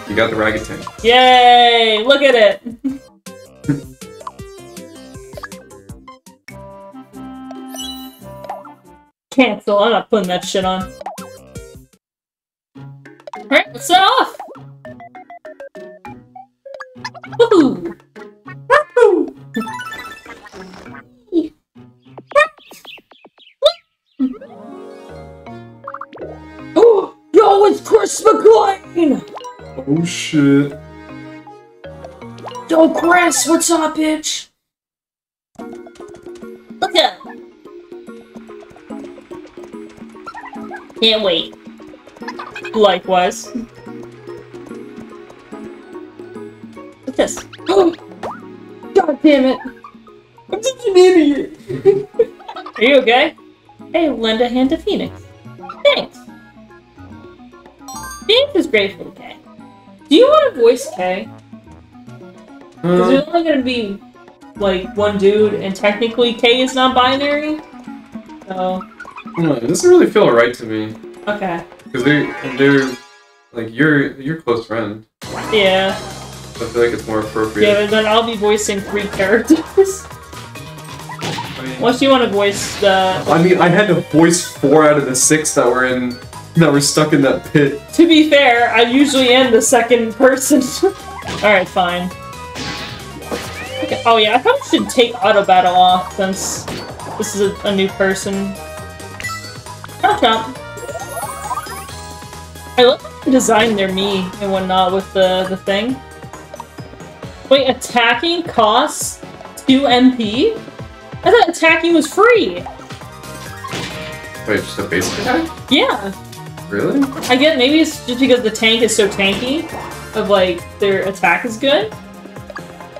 You got the ragged tank. Yay! Look at it! Cancel, I'm not putting that shit on. Alright, let's set off! Woohoo! Woohoo! McLean! Oh shit. Yo, Chris, what's up, bitch? Look up. Can't wait. Likewise. What's this? God damn it! I'm such an idiot! Are you okay? Hey, lend a hand to Phoenix. Grateful to Kay. Do you want to voice Kay? Because Uh, there's only gonna be, like, one dude, and technically Kay is non-binary. So, no, it doesn't really feel right to me. okay. Because they're, they're, like, you're, you're close friend. Yeah. I feel like it's more appropriate. Yeah, but then I'll be voicing three characters. I mean, Unless you want to voice the... I mean, I had to voice four out of the six that were in, that were stuck in that pit. To be fair, I usually am the second person. Alright, fine. Okay. Oh yeah, I probably should take auto battle off since this is a, a new person. Chomp chomp. I love how they designed their me and whatnot with the, the thing. Wait, attacking costs 2 MP? I thought attacking was free! Wait, just a basic attack? Yeah! Really? I get maybe it's just because the tank is so tanky, of like their attack is good.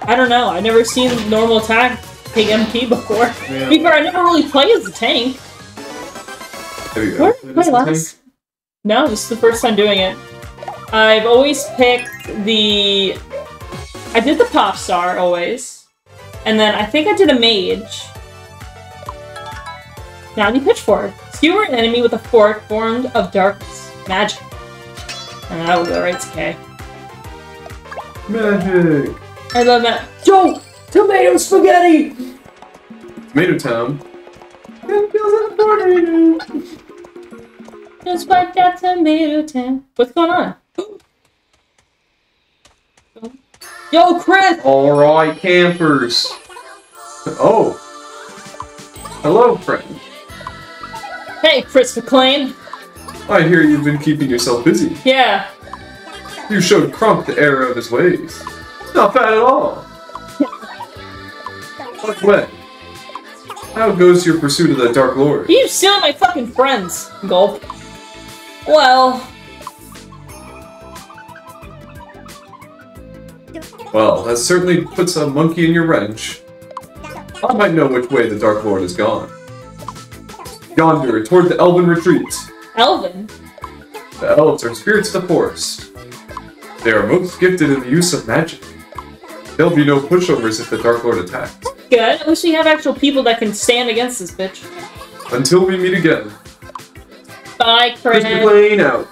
I don't know. I've never seen normal attack take MP before. Yeah. Before I never really play as a tank. Have you Where ever played as tank? last? No, this is the first time doing it. I've always picked the. I did the pop star always, and then I think I did a mage. Now the pitchfork. Skewer an enemy with a fork formed of darkness, magic, and I will go right to K. Magic! I love that. Yo, tomato spaghetti. Tomato Town. It feels like a tornado. Just like that tomato town. What's going on? Yo, Chris. Alright, campers. Oh. Hello, friend. Hey, Chris McLean. I hear you've been keeping yourself busy. Yeah. You showed Crump the error of his ways. Not bad at all. But when? How goes your pursuit of the Dark Lord? You stealing my fucking friends. Gulp. Well, Well, that certainly puts a monkey in your wrench. I might know which way the Dark Lord has gone. Yonder, toward the Elven Retreat. Elven? The elves are spirits of the forest. They are most gifted in the use of magic. There'll be no pushovers if the Dark Lord attacks. Good. At least we have actual people that can stand against this bitch. Until we meet again. Bye, Chris. McLean out.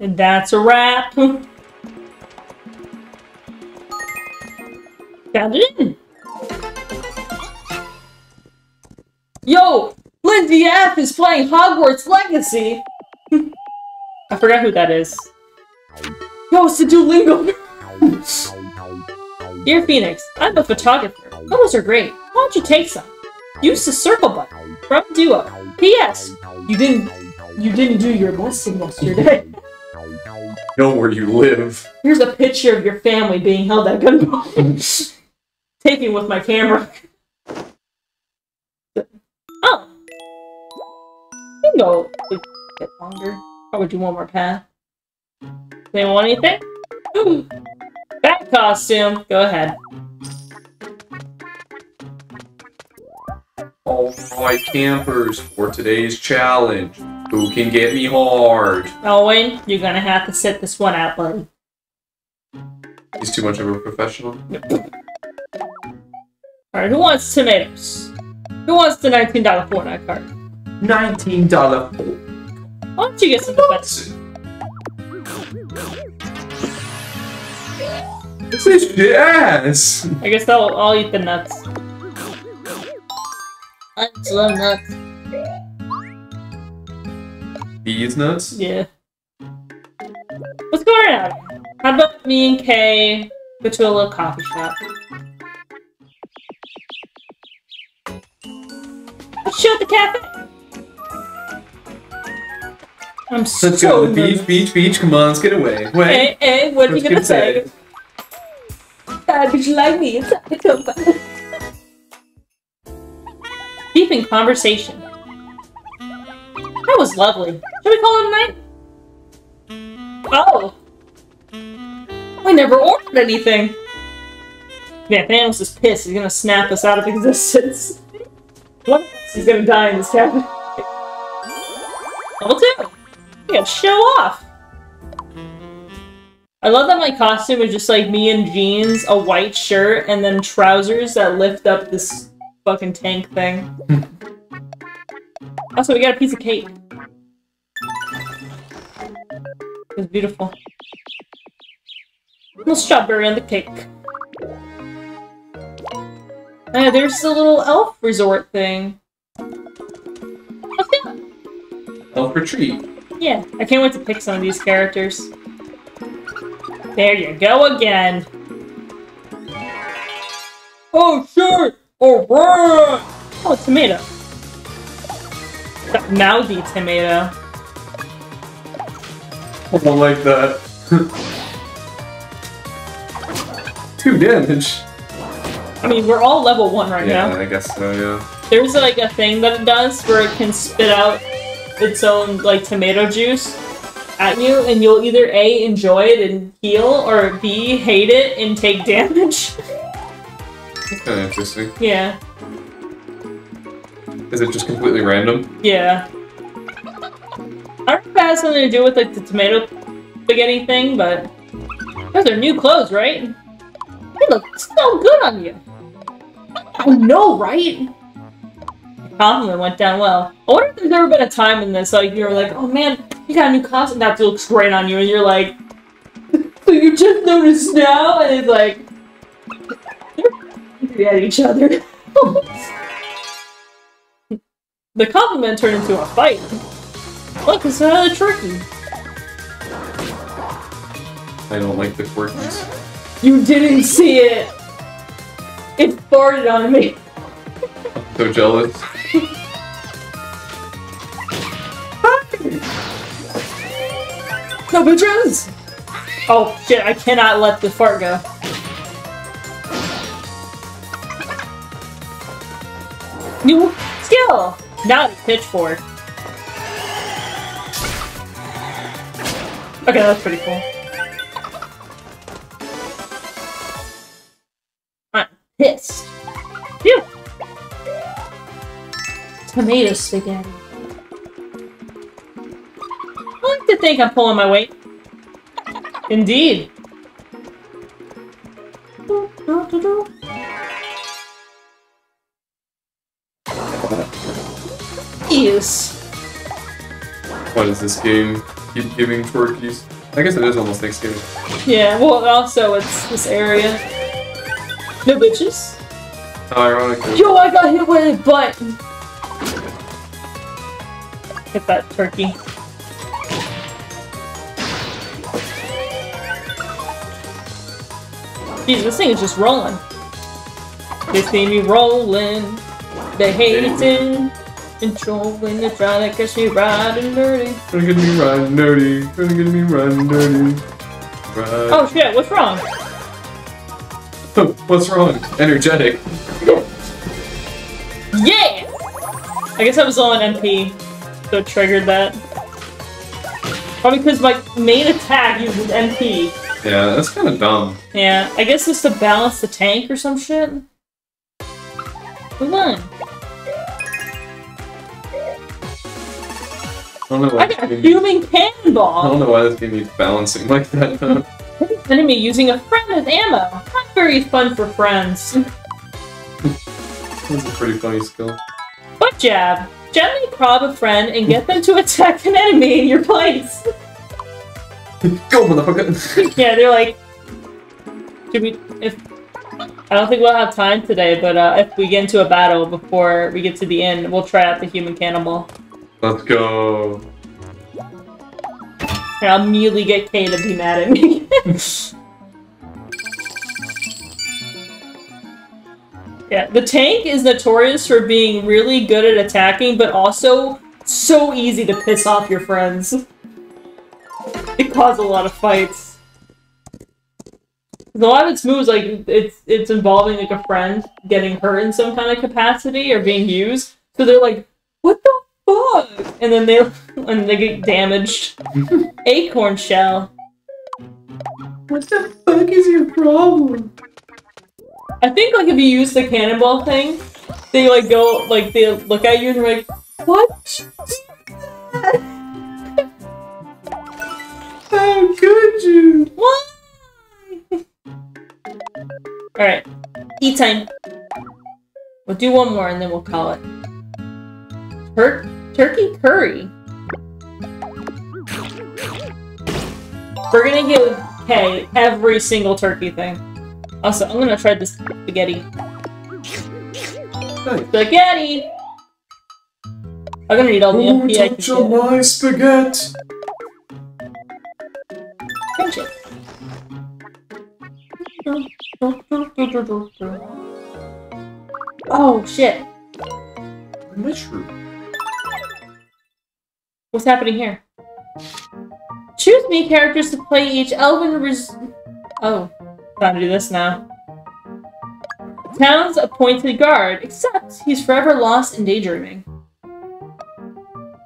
And that's a wrap. Found it in. Yo, Lindsay F is playing Hogwarts Legacy. I forgot who that is. Yo, it's the Duolingo. Dear Phoenix, I'm a photographer. Photos are great. Why don't you take some? Use the circle button from Duo. P.S. You didn't. You didn't do your lesson yesterday. Know where you live. Here's a picture of your family being held at gunpoint. Taken with my camera. Can go a bit longer. Probably do one more path. Anyone want anything? Bat costume. Go ahead. Alright, campers, for today's challenge. Who can get me hard? Owen, you're gonna have to sit this one out, buddy. He's too much of a professional. Alright, who wants tomatoes? Who wants the $19 Fortnite card? $19 Why don't you get some defense? What's this shit ass? I guess I'll, I'll eat the nuts. I just love nuts. These nuts? Yeah. What's going on? How about me and Kay go to a little coffee shop? Let's chill the cafe. I'm Let's so go beach, beach, beach. Come on, let's get away. Wait. Hey, hey, what are you gonna say? God, did you like me? It's a come back. Deep in conversation. That was lovely. Should we call it a night? Oh! I never ordered anything! Yeah, Thanos is pissed. He's gonna snap us out of existence. What? He's gonna die in this cabin. Level 2! Show off! I love that my costume is just like me in jeans, a white shirt, and then trousers that lift up this fucking tank thing. also, we got a piece of cake. It's beautiful. Little strawberry on the cake. Uh, there's the little elf resort thing. Let's. Elf retreat. Yeah, I can't wait to pick some of these characters. There you go again. Oh shit! Alright! Oh, tomato. That mouthy tomato. I don't like that. Two damage. I mean, we're all level one right yeah, now. I guess so, yeah. There's like a thing that it does where it can spit out its own like tomato juice at you, and you'll either A, enjoy it and heal, or B, hate it and take damage. That's kind of interesting. yeah, Is it just completely random? yeah. I don't know if it has something to do with like the tomato spaghetti thing, but those are new clothes, right? They look so good on you. I know, right? Compliment went down well. I wonder if there's ever been a time in this, like, you're like, oh man, you got a new costume that looks great on you, and you're like, so you just noticed now? And it's like, they're at each other. the compliment turned into a fight. Look, it's uh, another turkey. I don't like the quirkies. You didn't see it! It farted on me. I'm so jealous. No bitches! Oh shit, I cannot let the fart go. New skill! Now it's pitchfork. Okay, that's pretty cool. I'm pissed. Phew! Tomato spaghetti. To think I'm pulling my weight. Indeed. Yes. What is this game? Keep giving turkeys. I guess it is almost Thanksgiving. Yeah, well, also, it's this area. No bitches. How ironic. Yo, I got hit with a butt! Hit that turkey. Jeez, this thing is just rolling. They see me rolling. They hating. Controlling, they trying to catch me riding dirty. Gonna get me riding dirty. Gonna get me riding dirty. Right. Oh shit, what's wrong? What's wrong? Energetic. Yeah! I guess I was on MP, so it triggered that. Probably because my main attack uses MP. Yeah, that's kind of dumb. Yeah, I guess it's to balance the tank or some shit. Come on. I don't know why I got a human I don't know why this game needs balancing like that. Enemy using a friend as ammo. Not very fun for friends. That's a pretty funny skill. Butt jab. Gently prod a friend and get them to attack an enemy in your place. Go, motherfucker! yeah, they're like, should we? If I don't think we'll have time today, but uh, if we get into a battle before we get to the end, we'll try out the human cannibal. Let's go. And I'll immediately get Kay to be mad at me. yeah, the tank is notorious for being really good at attacking, but also so easy to piss off your friends. It causes a lot of fights. A lot of its moves, like it's it's involving like a friend getting hurt in some kind of capacity or being used. So they're like, "What the fuck?" And then they and they get damaged. Acorn shell. What the fuck is your problem? I think like if you use the cannonball thing, they like go like they look at you and they're like, "What?" All right, eat time. We'll do one more and then we'll call it. Tur turkey curry. We're gonna give Kay every single turkey thing. Also, I'm gonna try this spaghetti. Spaghetti! I'm gonna need all the Who MP I can my spaghetti? Friendship. Oh shit. Mushroom. What's happening here? Choose me characters to play each elven res- Oh. Time to do this now. Town's appointed guard, except he's forever lost in daydreaming.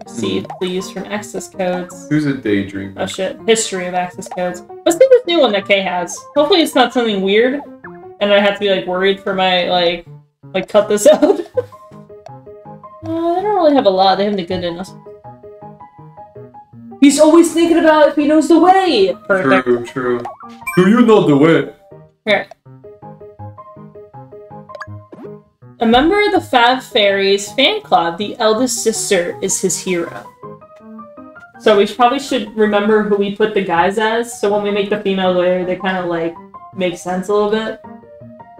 Receive, please, from access codes. Who's a daydreamer? Oh shit, history of access codes. Let's do this new one that Kay has. Hopefully it's not something weird, and I have to be like worried for my like, like cut this out. uh, they don't really have a lot. They have the good in us. He's always thinking about if he knows the way. Perfect. True, true. Do you know the way? Here. A member of the Fab Fairies fan club, the eldest sister is his hero. So we probably should remember who we put the guys as, so when we make the female later, they kind of like make sense a little bit.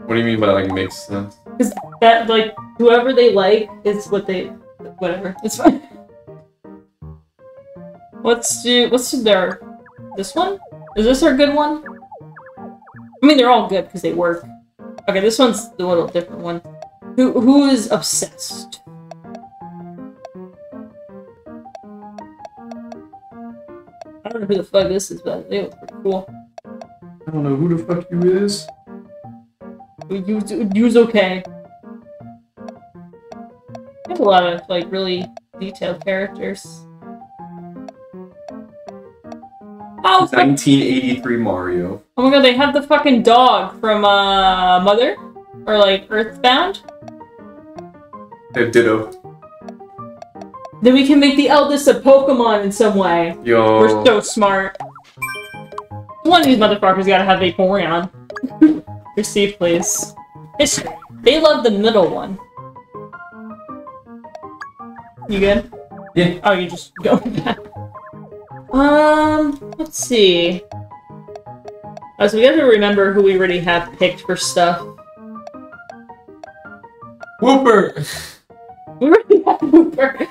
What do you mean by like makes sense? Because that like whoever they like is what they whatever. It's fine. Let's do let's their this one? Is this our good one? I mean they're all good because they work. Okay, this one's the little different one. Who who is obsessed? I don't know who the fuck this is, but they look pretty cool. I don't know who the fuck you is. Use use okay. They have a lot of like really detailed characters. Oh, 1983 Mario. oh my god, they have the fucking dog from uh Mother or like Earthbound. Yeah, ditto. Then we can make the eldest a Pokemon in some way. Yo. We're so smart. One of these motherfuckers gotta have Vaporeon. Receive, please. History. They love the middle one. You good? Yeah. Oh, you just go back. Um, let's see. Oh, so we have to remember who we already have picked for stuff. Whooper! We already have Hooper.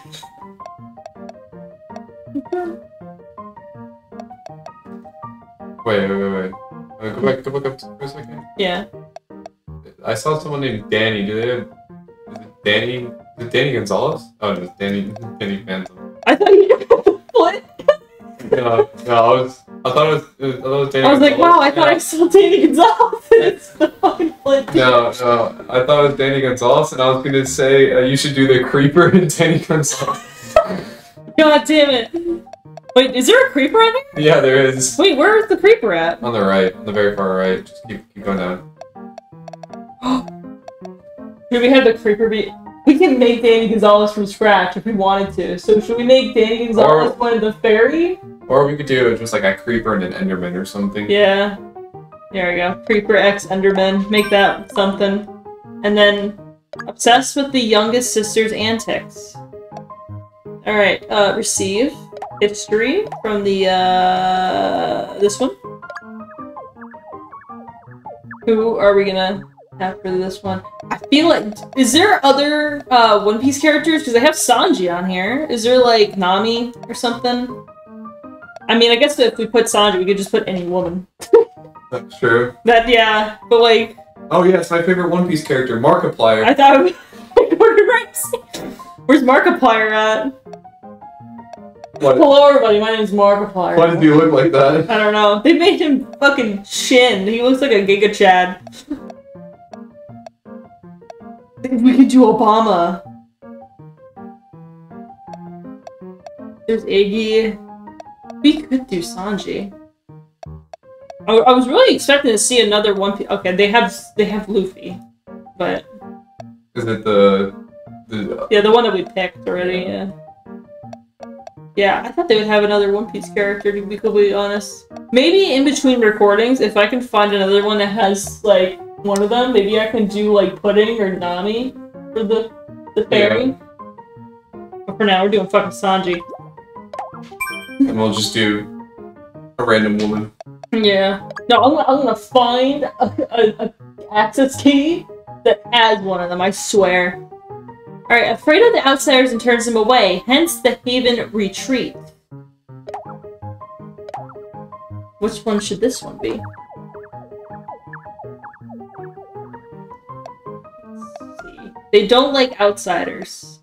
Wait, wait, wait, wait. Uh, go back, go back up for a second. yeah. I saw someone named Danny. Do they have? Is it Danny? Is it Danny Gonzalez? Oh, no, it's Danny. Danny Phantom. I thought you had the foot. No, no, I was. I thought it was. I thought it was Danny. I was like, wow, I thought I saw Danny Gonzalez. it's the fucking flint. No, no, I thought it was Danny Gonzalez, and I was gonna say uh, you should do the creeper in Danny Gonzalez. God damn it. Wait, is there a creeper on there? yeah, there is. Wait, where's the creeper at? On the right, on the very far right. Just keep, keep going down. Should we have the creeper be... We can make Danny Gonzalez from scratch if we wanted to. So should we make Danny Gonzalez Or- one of the fairy? Or we could do just like a creeper and an Enderman or something. Yeah. There we go. Creeper X Enderman. Make that something. And then obsessed with the youngest sister's antics. Alright, uh, receive history from the, uh, this one. Who are we gonna have for this one? I feel like, is there other, uh, One Piece characters? Because I have Sanji on here. Is there, like, Nami or something? I mean, I guess if we put Sanji, we could just put any woman. That's true. That, yeah, but like, Oh yeah, it's my favorite One Piece character, Markiplier. I thought was Where's Markiplier at? What? Hello, everybody. My name's Markiplier. Why does he look like that? I don't know. They made him fucking shin. He looks like a Giga Chad. We could do Obama. There's Iggy. We could do Sanji. I, I was really expecting to see another One Piece. Okay, they have they have Luffy, but Is it the the yeah, the one that we picked already. Yeah. Yeah, I thought they would have another One Piece character. To be completely honest, maybe in between recordings, if I can find another one that has like one of them, maybe I can do like Pudding or Nami for the the fairy. But for now, we're doing fucking Sanji. And we'll just do a random woman. Yeah. No, I'm, I'm gonna find a, a, a access key that has one of them, I swear. Alright, afraid of the outsiders and turns them away, hence the Haven retreat. Which one should this one be? They don't like outsiders.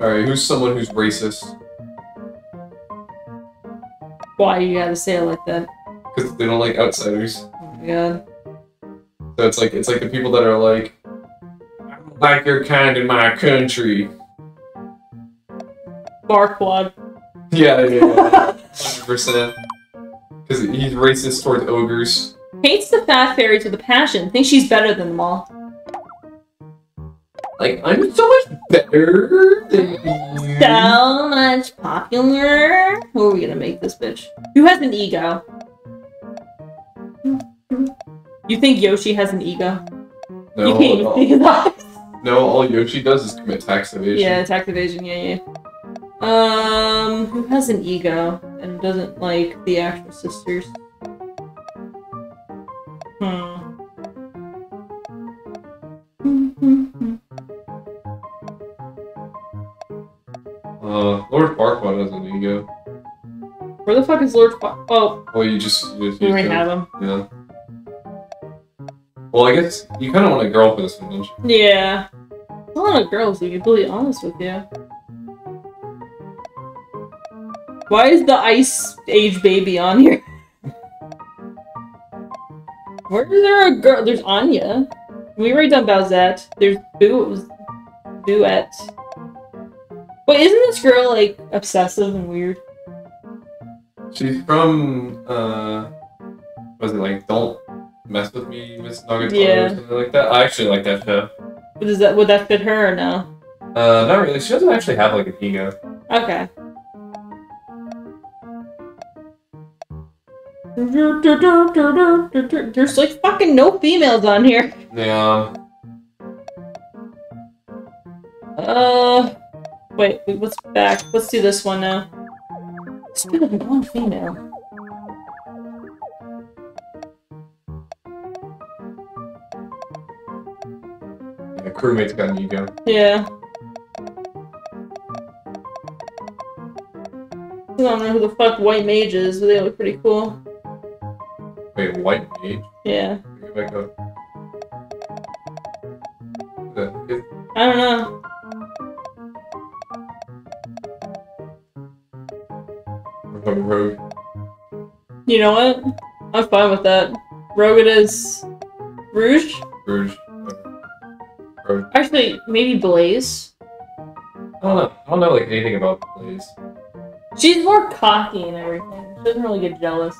Alright, who's someone who's racist? Why you gotta say it like that? Because they don't like outsiders. Oh my god. So it's like it's like the people that are like I don't like your kind in my country. Farquaad. Yeah, yeah, yeah. Hundred percent. Because he's racist towards ogres. Hates the fat fairy to the passion, thinks she's better than them all. Like, I'm so much better than you. So much popular. Who are we gonna make this bitch? Who has an ego? You think Yoshi has an ego? No, you can't even all, see his eyes. no, all Yoshi does is commit tax evasion. Yeah, tax evasion, yeah, yeah. Um, who has an ego and doesn't like the actual sisters? Hmm. Lord Farquaad has an ego. Where the fuck is Lord Fa- Oh, Well, you just, you just used already have him. Yeah. Well, I guess you kind of want a girl for this one, don't you? Yeah. A lot of girls, to be honest with you. Why is the Ice Age baby on here? Where is there a girl? There's Anya. We already done Bowsette. There's Boo. Booette. Wait, isn't this girl like obsessive and weird? She's from, uh, was it like Don't Mess With Me, Miss Nagatoro Yeah. or something like that? I actually like that show. Does that would that fit her or no? Uh, not really. She doesn't actually have like an ego. Okay. There's like fucking no females on here. Yeah. Uh, wait, wait, what's back? Let's do this one now. It's better than one female. Yeah, crewmate's got an ego. Yeah. I don't know who the fuck White Mage is, but they look pretty cool. Wait, white mage? Yeah. Get back up. The- I don't know. Rogue. You know what? I'm fine with that. Rogue it is. Rouge? Rouge. Rogue. Actually, maybe Blaze. I don't know. I don't know like anything about Blaze. She's more cocky and everything. She doesn't really get jealous.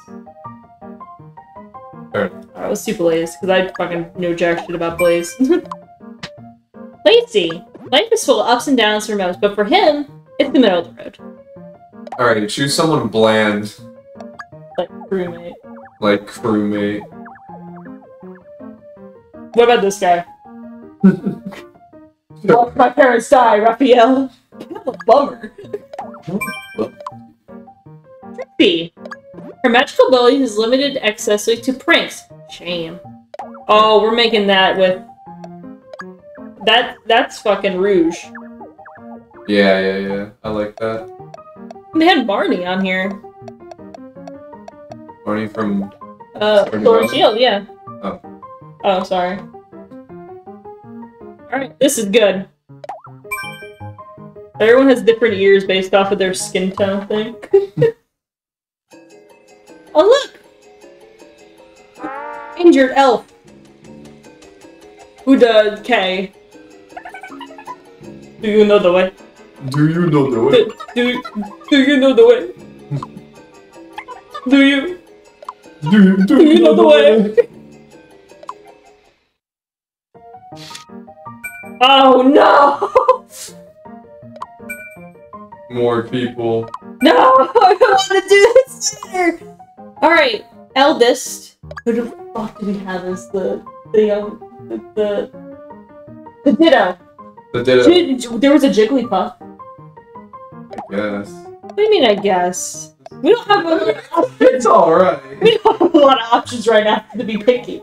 Alright, let's do Blaze, because I fucking know jack shit about Blaze. Lacey! Life is full of ups and downs for most, but for him, it's the middle of the road. Alright, choose someone bland, Like, crewmate. like crewmate. What about this guy? Watch my parents die, Raphael. a bummer. Trippy. Her magical ability is limited excessively to pranks. Shame. Oh, we're making that with... That, that's fucking Rouge. Yeah, yeah, yeah. I like that. They had Barney on here. Barney from Uh, Sword and Sword and Shield? Yeah. Oh. Oh, sorry. Alright, this is good. Everyone has different ears based off of their skin tone thing. oh, look! Injured elf. Huda K. Do you know the way? Do you know the way? Do, do, do you know the way? Do you? Do, you, Do you know the way? Oh no! More people. No! I don't want to do this later! Alright, eldest. Who the fuck do we have as the the young the the, the ditto? The ditto, J- there was a Jigglypuff. I guess. What do you mean? I guess we don't have a, It's alright. we don't have a lot of options right now to be picky.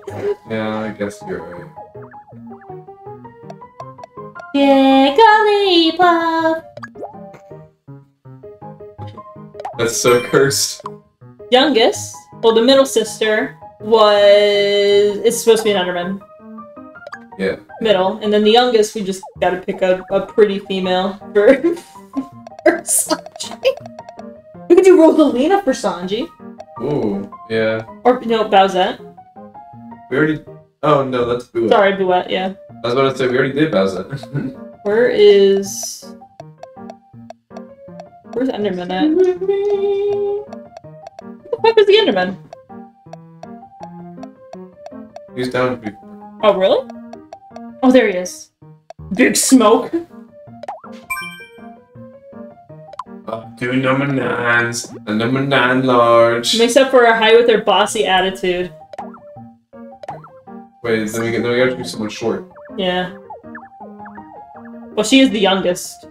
Yeah, I guess you're right. Jigglypuff. That's so cursed. Youngest, well, the middle sister was it's supposed to be an Enderman. Yeah. Middle, and then the youngest, we just got to pick a, a pretty female for for Sanji. We could do Rosalina for Sanji, Ooh, yeah. or no, Bowsette. We already. Oh no, that's Boo. Sorry, Booette. Yeah. I was about to say we already did Bowser. Where is Where's Enderman at? Where the fuck is the Enderman? He's down. Oh, really? Oh, there he is. Big smoke. Two number nines. A number nine large. Makes up for a high with their bossy attitude. Wait, then we get then we gotta do someone short. Yeah. Well, she is the youngest.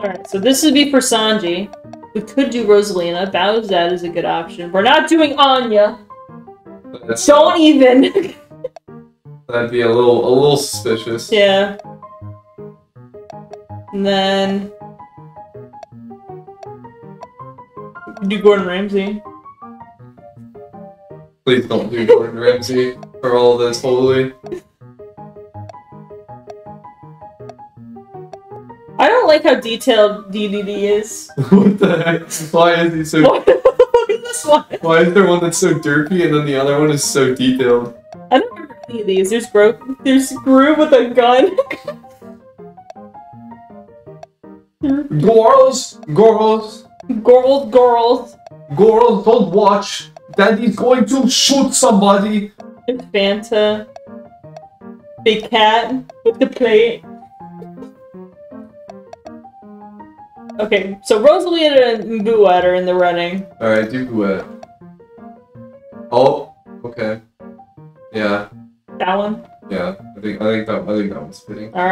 Alright, so this would be for Sanji. We could do Rosalina. Bowsette is a good option. We're not doing Anya. That's, Don't even. That'd be a little a little suspicious. yeah. And then. Do Gordon Ramsay. Please don't do Gordon Ramsay for all this holy. I don't like how detailed DDD is. what the heck? Why is he so? Look at this one. Why is there one that's so derpy and then the other one is so detailed? I don't remember any of these. There's Gro- there's Gru with a gun. Girls, girls, Girls, girls. girls, don't watch. Daddy's going to shoot somebody. There's Fanta. Big cat with the plate. Okay, so Rosalina and Buet are in the running. All right, do it. Oh, okay. Yeah, That one. yeah. I think I think that I think that one's fitting. All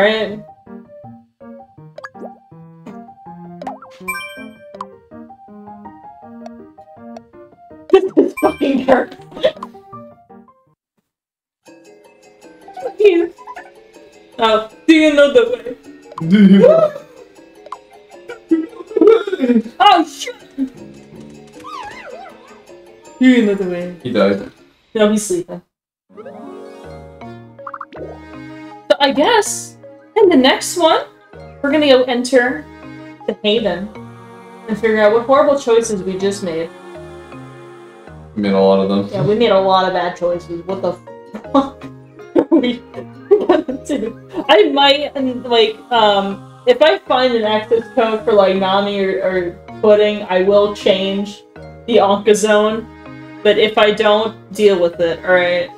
This is fucking dark. Please. Oh, do you know the way? Do you? Oh shit! Do you know the way? he died. No, he's sleeping. So I guess in the next one, we're gonna go enter the Haven and figure out what horrible choices we just made. Made a lot of them. Yeah, we made a lot of bad choices. What the fuck we? I might like um if I find an access code for like Nami or, or Pudding, I will change the Anka zone. But if I don't, deal with it. All right.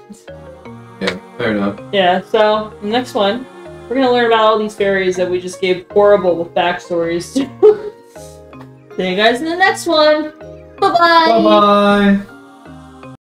Yeah, fair enough. Yeah. So next one, we're gonna learn about all these fairies that we just gave horrible backstories to. See you guys in the next one. Bye bye. Bye bye.